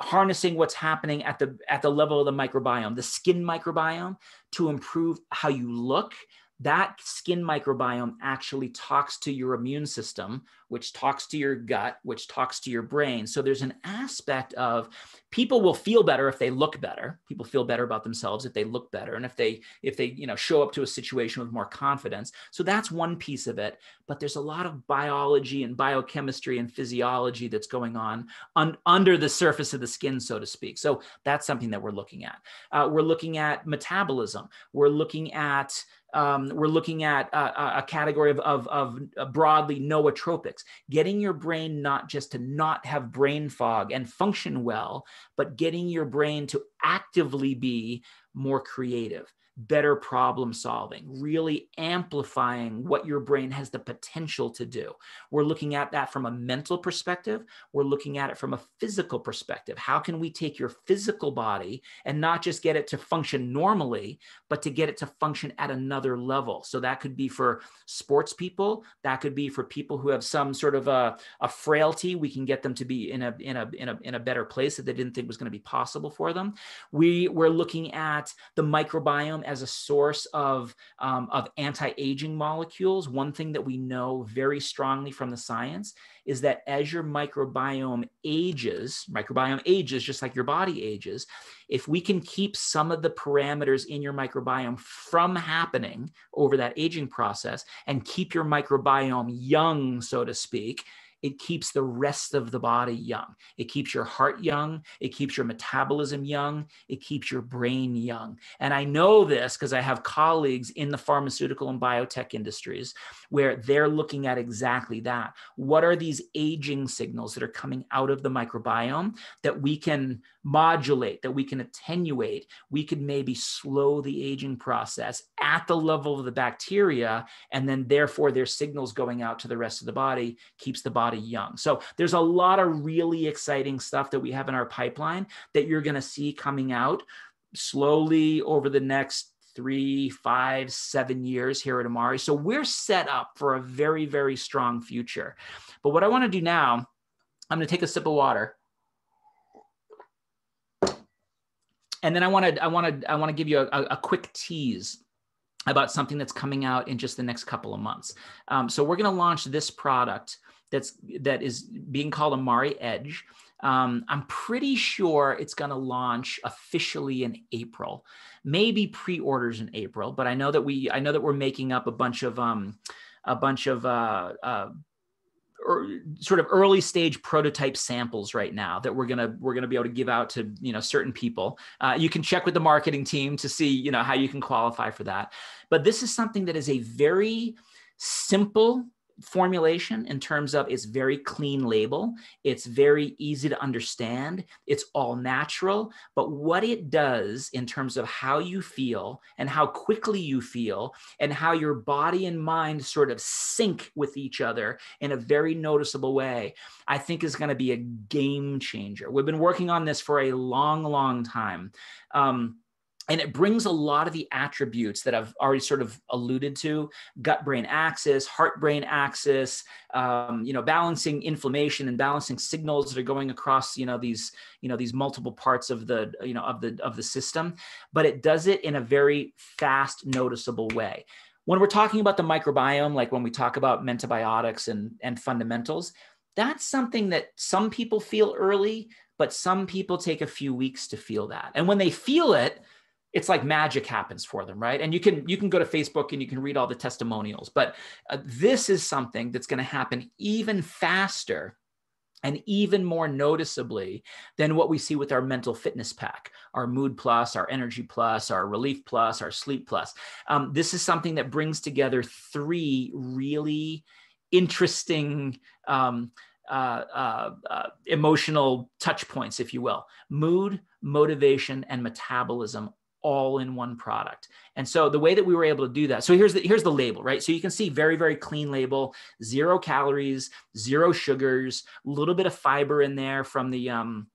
harnessing what's happening at the at the level of the microbiome the skin microbiome to improve how you look that skin microbiome actually talks to your immune system, which talks to your gut, which talks to your brain. So there's an aspect of people will feel better if they look better. People feel better about themselves if they look better and if they if they, you know, show up to a situation with more confidence. So that's one piece of it, but there's a lot of biology and biochemistry and physiology that's going on un- under the surface of the skin so to speak. So that's something that we're looking at. Uh, we're looking at metabolism. We're looking at um, we're looking at a, a category of, of, of broadly nootropics, getting your brain not just to not have brain fog and function well, but getting your brain to actively be more creative better problem solving, really amplifying what your brain has the potential to do. We're looking at that from a mental perspective. We're looking at it from a physical perspective. How can we take your physical body and not just get it to function normally, but to get it to function at another level? So that could be for sports people, that could be for people who have some sort of a, a frailty. We can get them to be in a, in, a, in, a, in a better place that they didn't think was going to be possible for them. We, we're looking at the microbiome as a source of, um, of anti-aging molecules. One thing that we know very strongly from the science is that as your microbiome ages, microbiome ages just like your body ages, if we can keep some of the parameters in your microbiome from happening over that aging process and keep your microbiome young, so to speak, it keeps the rest of the body young. It keeps your heart young. It keeps your metabolism young. It keeps your brain young. And I know this because I have colleagues in the pharmaceutical and biotech industries where they're looking at exactly that. What are these aging signals that are coming out of the microbiome that we can modulate, that we can attenuate? We could maybe slow the aging process at the level of the bacteria. And then, therefore, their signals going out to the rest of the body keeps the body young. So, there's a lot of really exciting stuff that we have in our pipeline that you're going to see coming out slowly over the next three, five, seven years here at Amare. So we're set up for a very, very strong future. But what I want to do now, I'm going to take a sip of water. And then I want to, I want to, I want to give you a, a quick tease about something that's coming out in just the next couple of months. Um, so we're going to launch this product that's that is being called Amare Edge. Um, I'm pretty sure it's going to launch officially in April, maybe pre-orders in April. But I know that we, I know that we're making up a bunch of, um, a bunch of uh, uh, sort of early stage prototype samples right now that we're gonna we're gonna be able to give out to you know certain people. Uh, you can check with the marketing team to see you know how you can qualify for that. But this is something that is a very simple formulation in terms of it's very clean label. It's very easy to understand. It's all natural. But what it does in terms of how you feel and how quickly you feel and how your body and mind sort of sync with each other in a very noticeable way i think is going to be a game changer. We've been working on this for a long long time. Um, and it brings a lot of the attributes that I've already sort of alluded to: gut brain axis, heart brain axis, um, you know, balancing inflammation and balancing signals that are going across, you know, these, you know, these multiple parts of the, you know, of the of the system. But it does it in a very fast, noticeable way. When we're talking about the microbiome, like when we talk about MentaBiotics and and fundamentals, that's something that some people feel early, but some people take a few weeks to feel that. And when they feel it it's like magic happens for them right and you can you can go to facebook and you can read all the testimonials but uh, this is something that's going to happen even faster and even more noticeably than what we see with our mental fitness pack, our mood plus, our energy plus, our relief plus, our sleep plus. Um, this is something that brings together three really interesting um, uh, uh, uh, emotional touch points, if you will mood, motivation, and metabolism all in one product. And so the way that we were able to do that, so here's the here's the label, right? So you can see very very clean label, zero calories, zero sugars, a little bit of fiber in there from the um,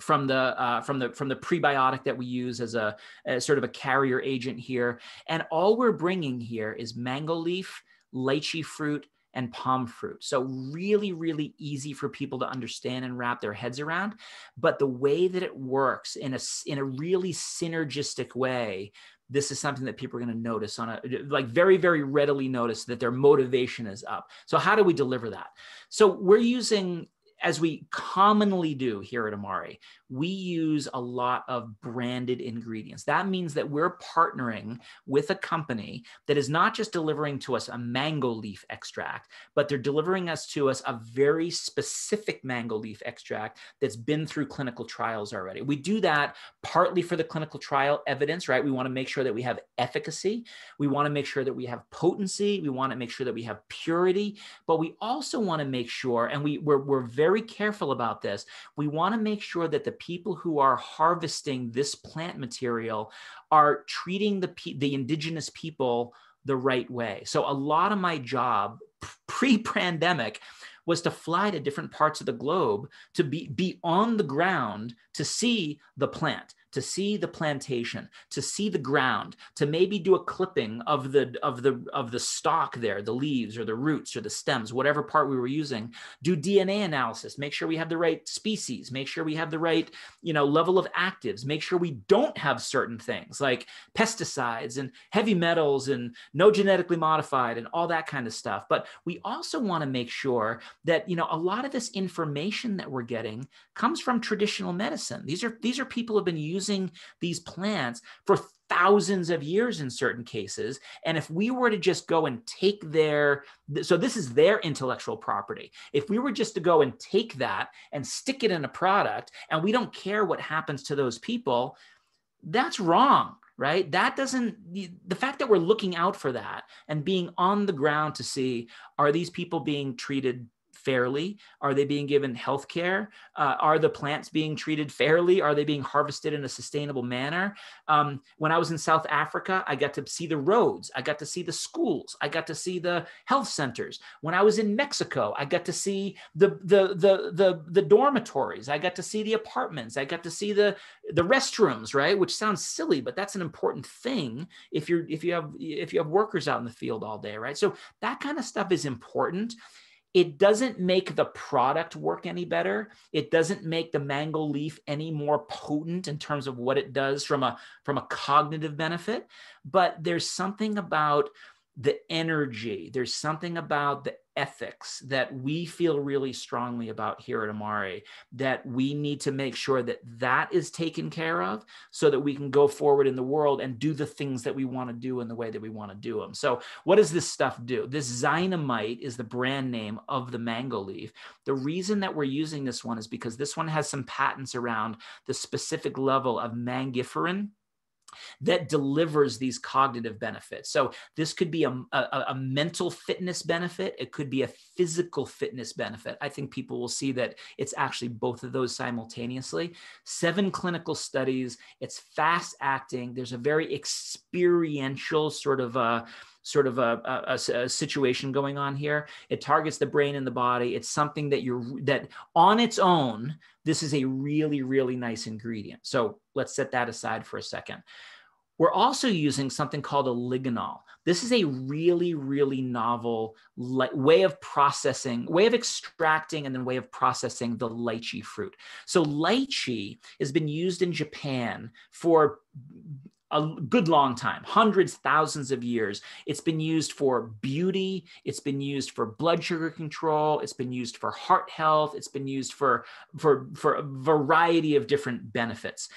from the uh, from the from the prebiotic that we use as a as sort of a carrier agent here. And all we're bringing here is mango leaf, lychee fruit, and palm fruit. So, really, really easy for people to understand and wrap their heads around. But the way that it works in a, in a really synergistic way this is something that people are going to notice on a like very very readily notice that their motivation is up so how do we deliver that so we're using as we commonly do here at Amare, we use a lot of branded ingredients. That means that we're partnering with a company that is not just delivering to us a mango leaf extract, but they're delivering us to us a very specific mango leaf extract that's been through clinical trials already. We do that partly for the clinical trial evidence, right? We want to make sure that we have efficacy. We want to make sure that we have potency. We want to make sure that we have purity, but we also want to make sure, and we, we're, we're very very careful about this. We want to make sure that the people who are harvesting this plant material are treating the, the indigenous people the right way. So a lot of my job pre-pandemic was to fly to different parts of the globe to be, be on the ground to see the plant to see the plantation, to see the ground, to maybe do a clipping of the of the of the stalk there, the leaves or the roots or the stems, whatever part we were using, do DNA analysis, make sure we have the right species, make sure we have the right, you know, level of actives, make sure we don't have certain things like pesticides and heavy metals and no genetically modified and all that kind of stuff. But we also want to make sure that, you know, a lot of this information that we're getting comes from traditional medicine. These are these are people have been using using these plants for thousands of years in certain cases. And if we were to just go and take their, so this is their intellectual property. If we were just to go and take that and stick it in a product and we don't care what happens to those people, that's wrong right? That doesn't, the fact that we're looking out for that and being on the ground to see are these people being treated fairly? Are they being given health care? Uh, are the plants being treated fairly? Are they being harvested in a sustainable manner? Um, when I was in South Africa, I got to see the roads, I got to see the schools, I got to see the health centers. When I was in Mexico, I got to see the the the the, the dormitories, I got to see the apartments, I got to see the the restrooms, right? Which sounds silly, but that's an important thing if you're if you have if you have workers out in the field all day, right? So that kind of stuff is important it doesn't make the product work any better. It doesn't make the mango leaf any more potent in terms of what it does from a from a cognitive benefit. But there's something about the energy. There's something about the ethics that we feel really strongly about here at Amare that we need to make sure that that is taken care of so that we can go forward in the world and do the things that we want to do in the way that we want to do them. So what does this stuff do? This Zynamite is the brand name of the mango leaf. The reason that we're using this one is because this one has some patents around the specific level of mangiferin that delivers these cognitive benefits. So this could be a, a, a, mental fitness benefit. It could be a physical fitness benefit. I think people will see that it's actually both of those simultaneously. Seven clinical studies. It's fast acting. There's a very experiential sort of a sort of a, a, a, situation going on here. It targets the brain and the body. It's something that you're that on its own, this is a really, really nice ingredient. So let's set that aside for a second. We're also using something called Oligonol. This is a really, really novel way of processing, way of extracting, and then way of processing the lychee fruit. So, lychee has been used in Japan for a good long time, hundreds, thousands of years. It's been used for beauty. It's been used for blood sugar control. It's been used for heart health. It's been used for, for, for a variety of different benefits.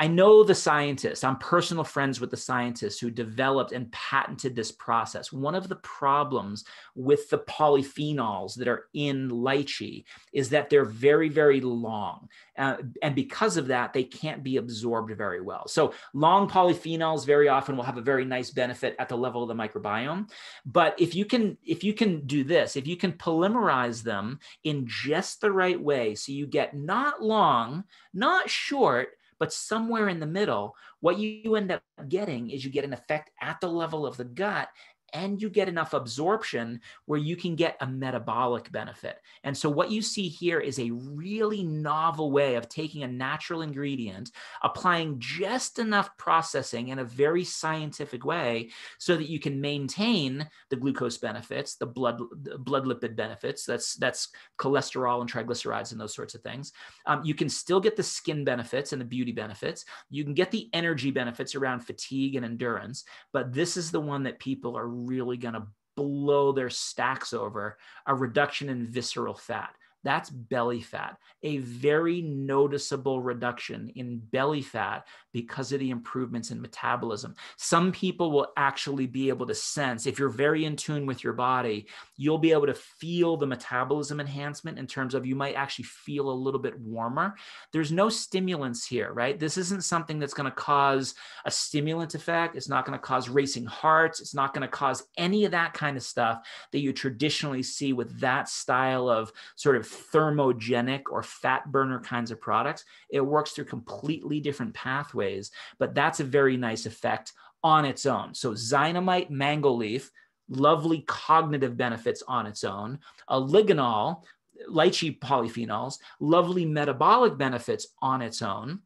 I know the scientists, I'm personal friends with the scientists who developed and patented this process. One of the problems with the polyphenols that are in lychee is that they're very, very long. Uh, and because of that, they can't be absorbed very well. So, long polyphenols very often will have a very nice benefit at the level of the microbiome. But if you can, if you can do this, if you can polymerize them in just the right way, so you get not long, not short, but somewhere in the middle, what you end up getting is you get an effect at the level of the gut and you get enough absorption where you can get a metabolic benefit. And so, what you see here is a really novel way of taking a natural ingredient, applying just enough processing in a very scientific way so that you can maintain the glucose benefits, the blood, the blood lipid benefits. That's, that's cholesterol and triglycerides and those sorts of things. Um, you can still get the skin benefits and the beauty benefits. You can get the energy benefits around fatigue and endurance. But this is the one that people are really going to blow their stacks over a reduction in visceral fat. That's belly fat, a very noticeable reduction in belly fat because of the improvements in metabolism. Some people will actually be able to sense, if you're very in tune with your body, you'll be able to feel the metabolism enhancement in terms of you might actually feel a little bit warmer. There's no stimulants here, right? This isn't something that's going to cause a stimulant effect. It's not going to cause racing hearts. It's not going to cause any of that kind of stuff that you traditionally see with that style of sort of thermogenic or fat burner kinds of products. It works through completely different pathways, but that's a very nice effect on its own. So, Zynamite mango leaf, lovely cognitive benefits on its own. Oligonol, lychee polyphenols, lovely metabolic benefits on its own.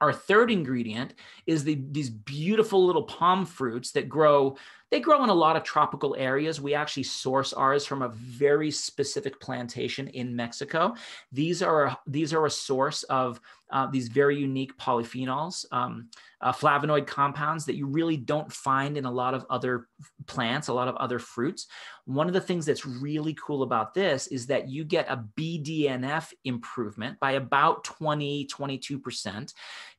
Our third ingredient is the, these beautiful little palm fruits that grow they grow in a lot of tropical areas. We actually source ours from a very specific plantation in Mexico. These are these are a source of uh, these very unique polyphenols, um, uh, flavonoid compounds that you really don't find in a lot of other plants, a lot of other fruits. One of the things that's really cool about this is that you get a BDNF improvement by about 20, 22%.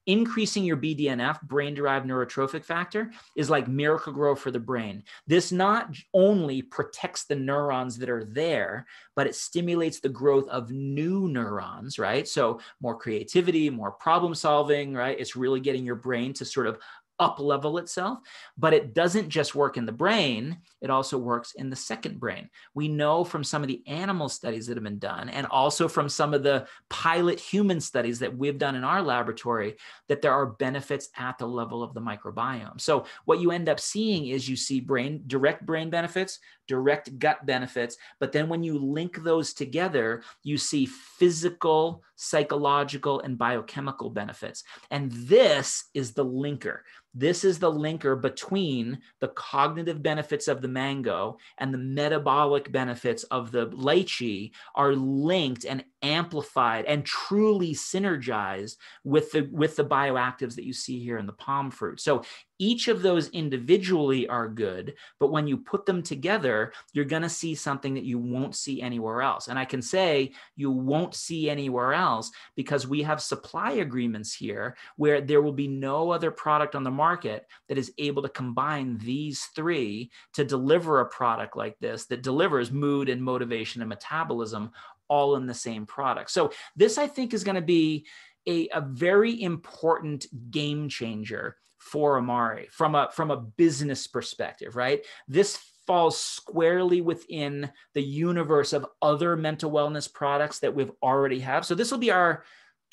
Increasing your BDNF, brain derived neurotrophic factor, is like miracle grow for the brain. This not only protects the neurons that are there, but it stimulates the growth of new neurons, right? So more creativity, more problem solving, right? It's really getting your brain to sort of up level itself, but it doesn't just work in the brain, it also works in the second brain. We know from some of the animal studies that have been done, and also from some of the pilot human studies that we've done in our laboratory, that there are benefits at the level of the microbiome. So, what you end up seeing is you see brain direct brain benefits, direct gut benefits, but then when you link those together, you see physical, psychological, and biochemical benefits. And this is the linker. This is the linker between the cognitive benefits of the mango and the metabolic benefits of the lychee are linked and amplified and truly synergized with the with the bioactives that you see here in the palm fruit. So each of those individually are good, but when you put them together, you're going to see something that you won't see anywhere else. And I can say you won't see anywhere else because we have supply agreements here where there will be no other product on the market that is able to combine these three to deliver a product like this that delivers mood and motivation and metabolism all in the same product. So this I think is going to be a, a very important game changer for Amare from a from a business perspective, right? This falls squarely within the universe of other mental wellness products that we've already have. So this will be our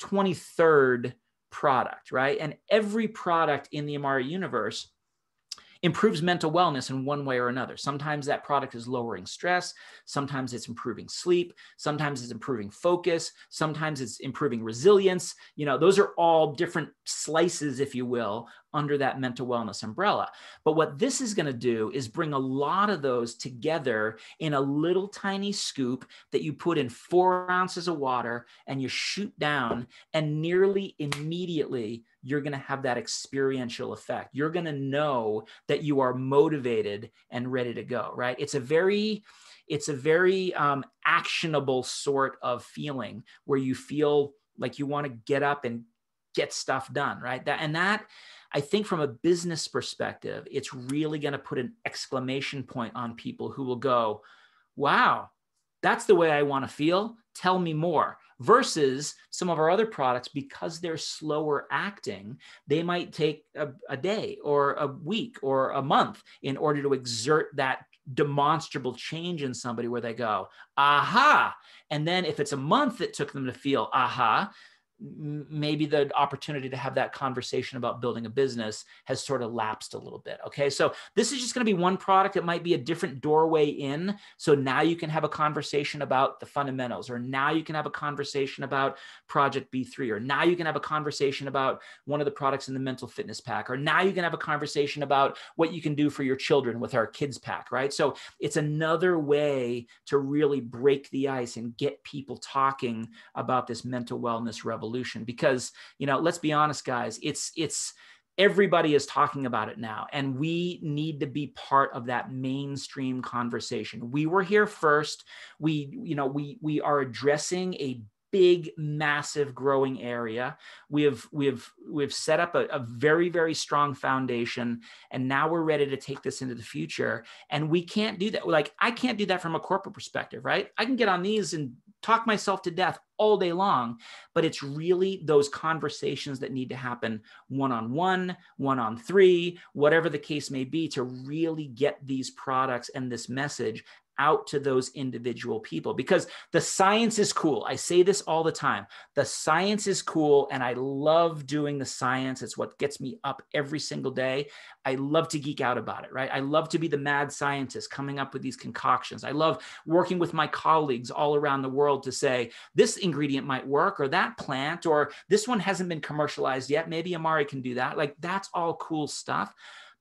23rd product, right? And every product in the Amare universe improves mental wellness in one way or another. Sometimes that product is lowering stress, sometimes it's improving sleep, sometimes it's improving focus, sometimes it's improving resilience. You know, those are all different slices, if you will, under that mental wellness umbrella. But what this is going to do is bring a lot of those together in a little tiny scoop that you put in four ounces of water and you shoot down, and nearly immediately you're going to have that experiential effect. You're going to know that you are motivated and ready to go, right? It's a very it's a very um, actionable sort of feeling where you feel like you want to get up and get stuff done, right? That and that I think from a business perspective, it's really going to put an exclamation point on people who will go, "Wow, that's the way I want to feel. Tell me more." versus some of our other products because they're slower acting they might take a, a, day or a week or a month in order to exert that demonstrable change in somebody where they go aha and then if it's a month that took them to feel aha maybe the opportunity to have that conversation about building a business has sort of lapsed a little bit. Okay. So this is just going to be one product. It might be a different doorway in. So now you can have a conversation about the fundamentals, or now you can have a conversation about Project B3, or now you can have a conversation about one of the products in the mental fitness pack, or now you can have a conversation about what you can do for your children with our kids pack, right? So it's another way to really break the ice and get people talking about this mental wellness revolution revolution because you know let's be honest guys it's it's everybody is talking about it now and we need to be part of that mainstream conversation. We were here first. We you know we we are addressing a big massive growing area. We have we have we've set up a, a, very very strong foundation and now we're ready to take this into the future and we can't do that. Like i can't do that from a corporate perspective right? I can get on these and talk myself to death all day long but it's really those conversations that need to happen one on one one on three whatever the case may be to really get these products and this message out to those individual people because the science is cool. I say this all the time. The science is cool and I love doing the science. It's what gets me up every single day. I love to geek out about it, right? I love to be the mad scientist coming up with these concoctions. I love working with my colleagues all around the world to say this ingredient might work or that plant or this one hasn't been commercialized yet. Maybe Amare can do that. Like that's all cool stuff.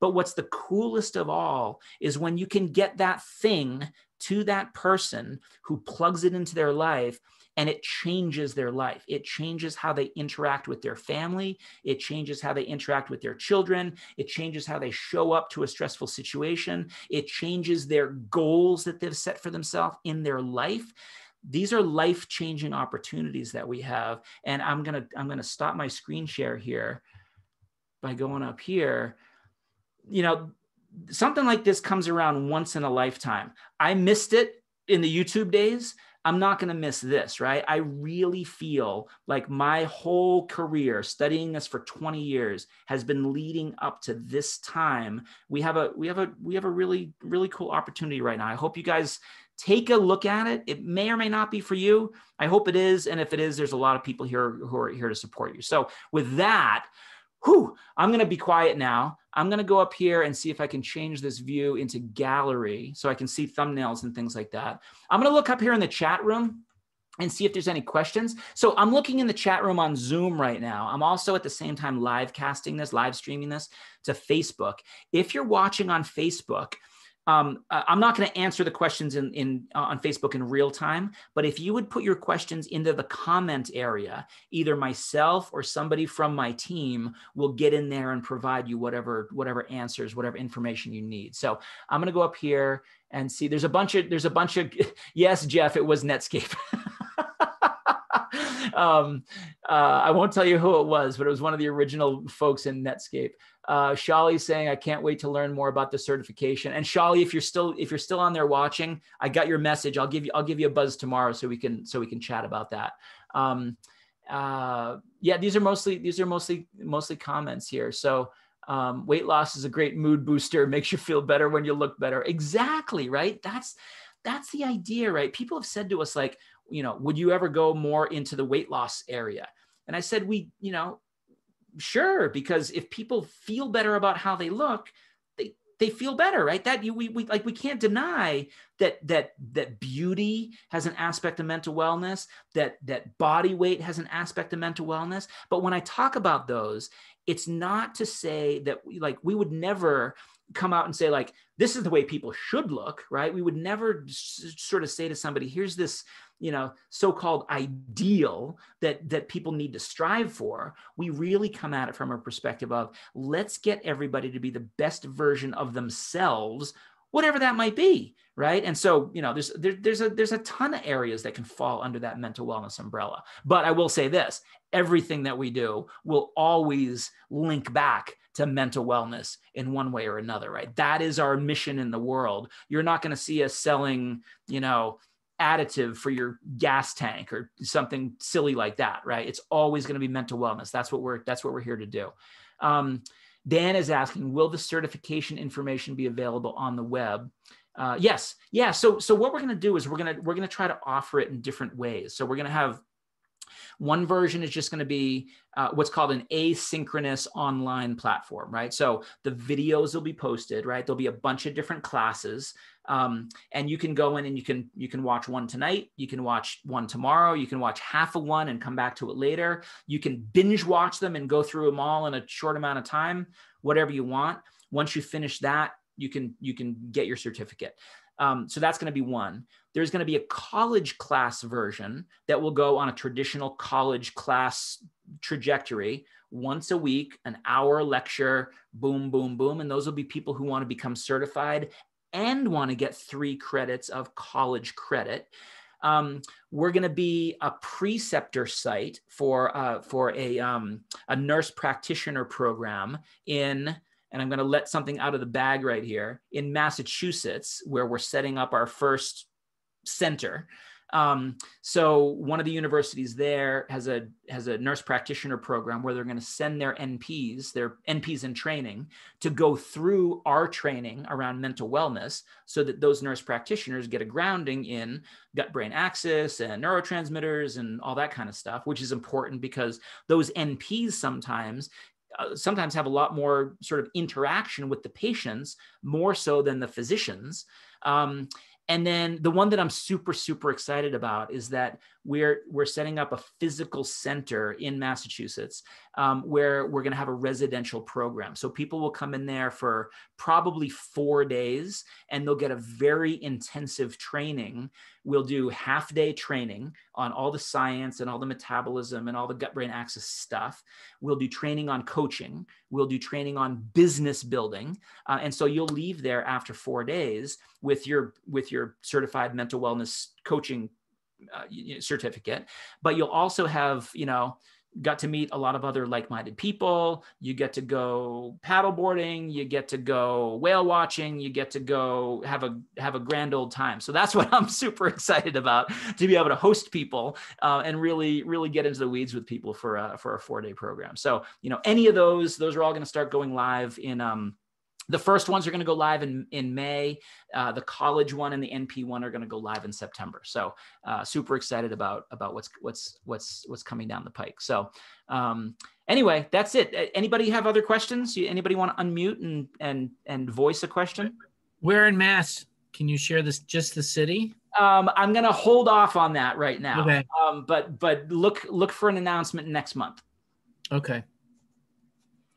But what's the coolest of all is when you can get that thing to that person who plugs it into their life and it changes their life. It changes how they interact with their family. It changes how they interact with their children. It changes how they show up to a stressful situation. It changes their goals that they've set for themselves in their life. These are life-changing opportunities that we have. And I'm gonna I'm gonna stop my screen share here by going up here you know, something like this comes around once in a lifetime. I missed it in the YouTube days. I'm not going to miss this, right? I really feel like my whole career studying this for 20 years has been leading up to this time. We have a we have a we have a really really cool opportunity right now. I hope you guys take a look at it. It may or may not be for you. I hope it is, and if it is, there's a lot of people here who are here to support you. So with that, whew, I'm going to be quiet now. I'm going to go up here and see if I can change this view into gallery so I can see thumbnails and things like that. I'm going to look up here in the chat room and see if there's any questions. So I'm looking in the chat room on Zoom right now. I'm also at the same time live casting this, live streaming this to Facebook. If you're watching on Facebook, um, I'm not going to answer the questions in, in uh, on Facebook in real time, but if you would put your questions into the comment area, either myself or somebody from my team will get in there and provide you whatever whatever answers, whatever information you need. So I'm going to go up here and see. There's a bunch of there's a bunch of yes, Jeff, it was Netscape. um, uh, I won't tell you who it was, but it was one of the original folks in Netscape. Uh, saying, "I can't wait to learn more about the certification." And Shali, if you're still if you're still on there watching, I got your message. I'll give you I'll give you a buzz tomorrow so we can so we can chat about that. Um, uh, yeah, these are mostly these are mostly mostly comments here. So um, weight loss is a great mood booster. Makes you feel better when you look better. Exactly right. That's that's the idea, right? People have said to us like, you know, would you ever go more into the weight loss area? And I said, we, you know, sure, because if people feel better about how they look, they they feel better, right? That you we, we like we can't deny that that that beauty has an aspect of mental wellness, that that body weight has an aspect of mental wellness. But when I talk about those, it's not to say that we, like we would never come out and say like this is the way people should look right we would never s- sort of say to somebody here's this you know so-called ideal that that people need to strive for we really come at it from a perspective of let's get everybody to be the best version of themselves whatever that might be right? And so you know there's there, there's a there's a ton of areas that can fall under that mental wellness umbrella. But i will say this everything that we do will always link back to mental wellness in one way or another right? That is our mission in the world. You're not going to see us selling you know additive for your gas tank or something silly like that right? It's always going to be mental wellness. That's what we're that's what we're here to do. Um, dan is asking will the certification information be available on the web? Uh, yes yeah so so what we're going to do is we're going to we're going to try to offer it in different ways. So we're going to have One version is just going to be uh, what's called an asynchronous online platform, right? So the videos will be posted, right? There'll be a bunch of different classes, um, and you can go in and you can you can watch one tonight, you can watch one tomorrow, you can watch half of one and come back to it later. You can binge watch them and go through them all in a short amount of time, whatever you want. Once you finish that, you can you can get your certificate. Um, so that's going to be one. There's going to be a college class version that will go on a traditional college class trajectory once a week, an hour lecture, boom, boom, boom. And those will be people who want to become certified and want to get three credits of college credit. Um, we're going to be a preceptor site for uh, for a um, a nurse practitioner program in and I'm going to let something out of the bag right here in Massachusetts, where we're setting up our first center. Um, so one of the universities there has a has a nurse practitioner program where they're going to send their NPs, their NPs in training, to go through our training around mental wellness, so that those nurse practitioners get a grounding in gut brain axis and neurotransmitters and all that kind of stuff, which is important because those NPs sometimes uh, sometimes have a lot more sort of interaction with the patients more so than the physicians. Um, and then the one that I'm super super excited about is that we're we're setting up a physical center in Massachusetts um, where we're going to have a residential program. So people will come in there for probably four days, and they'll get a very intensive training. We'll do half day training on all the science and all the metabolism and all the gut brain axis stuff. We'll do training on coaching. We'll do training on business building, uh, and so you'll leave there after four days with your with your certified mental wellness coaching uh, certificate but you'll also have you know got to meet a lot of other like-minded people. You get to go paddleboarding you get to go whale watching you get to go have a have a grand old time. So that's what i'm super excited about to be able to host people uh, and really really get into the weeds with people for a for a four day program. So you know any of those those are all going to start going live in um the first ones are going to go live in, in May. Uh, the college one and the NP one are going to go live in September. So uh, super excited about about what's what's what's what's coming down the pike. So um, anyway, that's it. Anybody have other questions? Anybody want to unmute and and and voice a question? Where in Mass? Can you share this? Just the city? Um, I'm going to hold off on that right now. Okay. Um, but but look look for an announcement next month. Okay.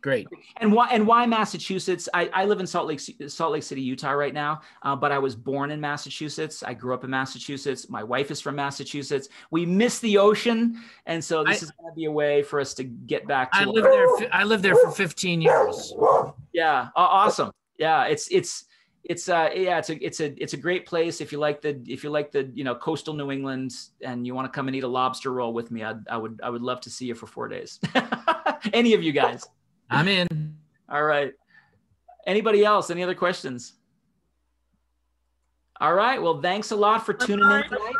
Great. And why and why Massachusetts? I, I live in Salt Lake Salt Lake City, Utah right now, uh, but I was born in Massachusetts. I grew up in Massachusetts. My wife is from Massachusetts. We miss the ocean, and so this I, is going to be a way for us to get back to. I lived there. I lived there for 15 years. Yeah, awesome. Yeah, it's it's it's uh yeah it's a it's a it's a great place if you like the if you like the you know coastal New England and you want to come and eat a lobster roll with me. I I would I would love to see you for four days. Any of you guys. I'm in. All right. Anybody else? Any other questions? All right. Well, thanks a lot for tuning in tonight.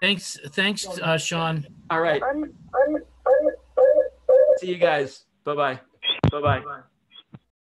Thanks. Thanks, uh, Shawn. All right. See you guys. Bye bye. Bye bye.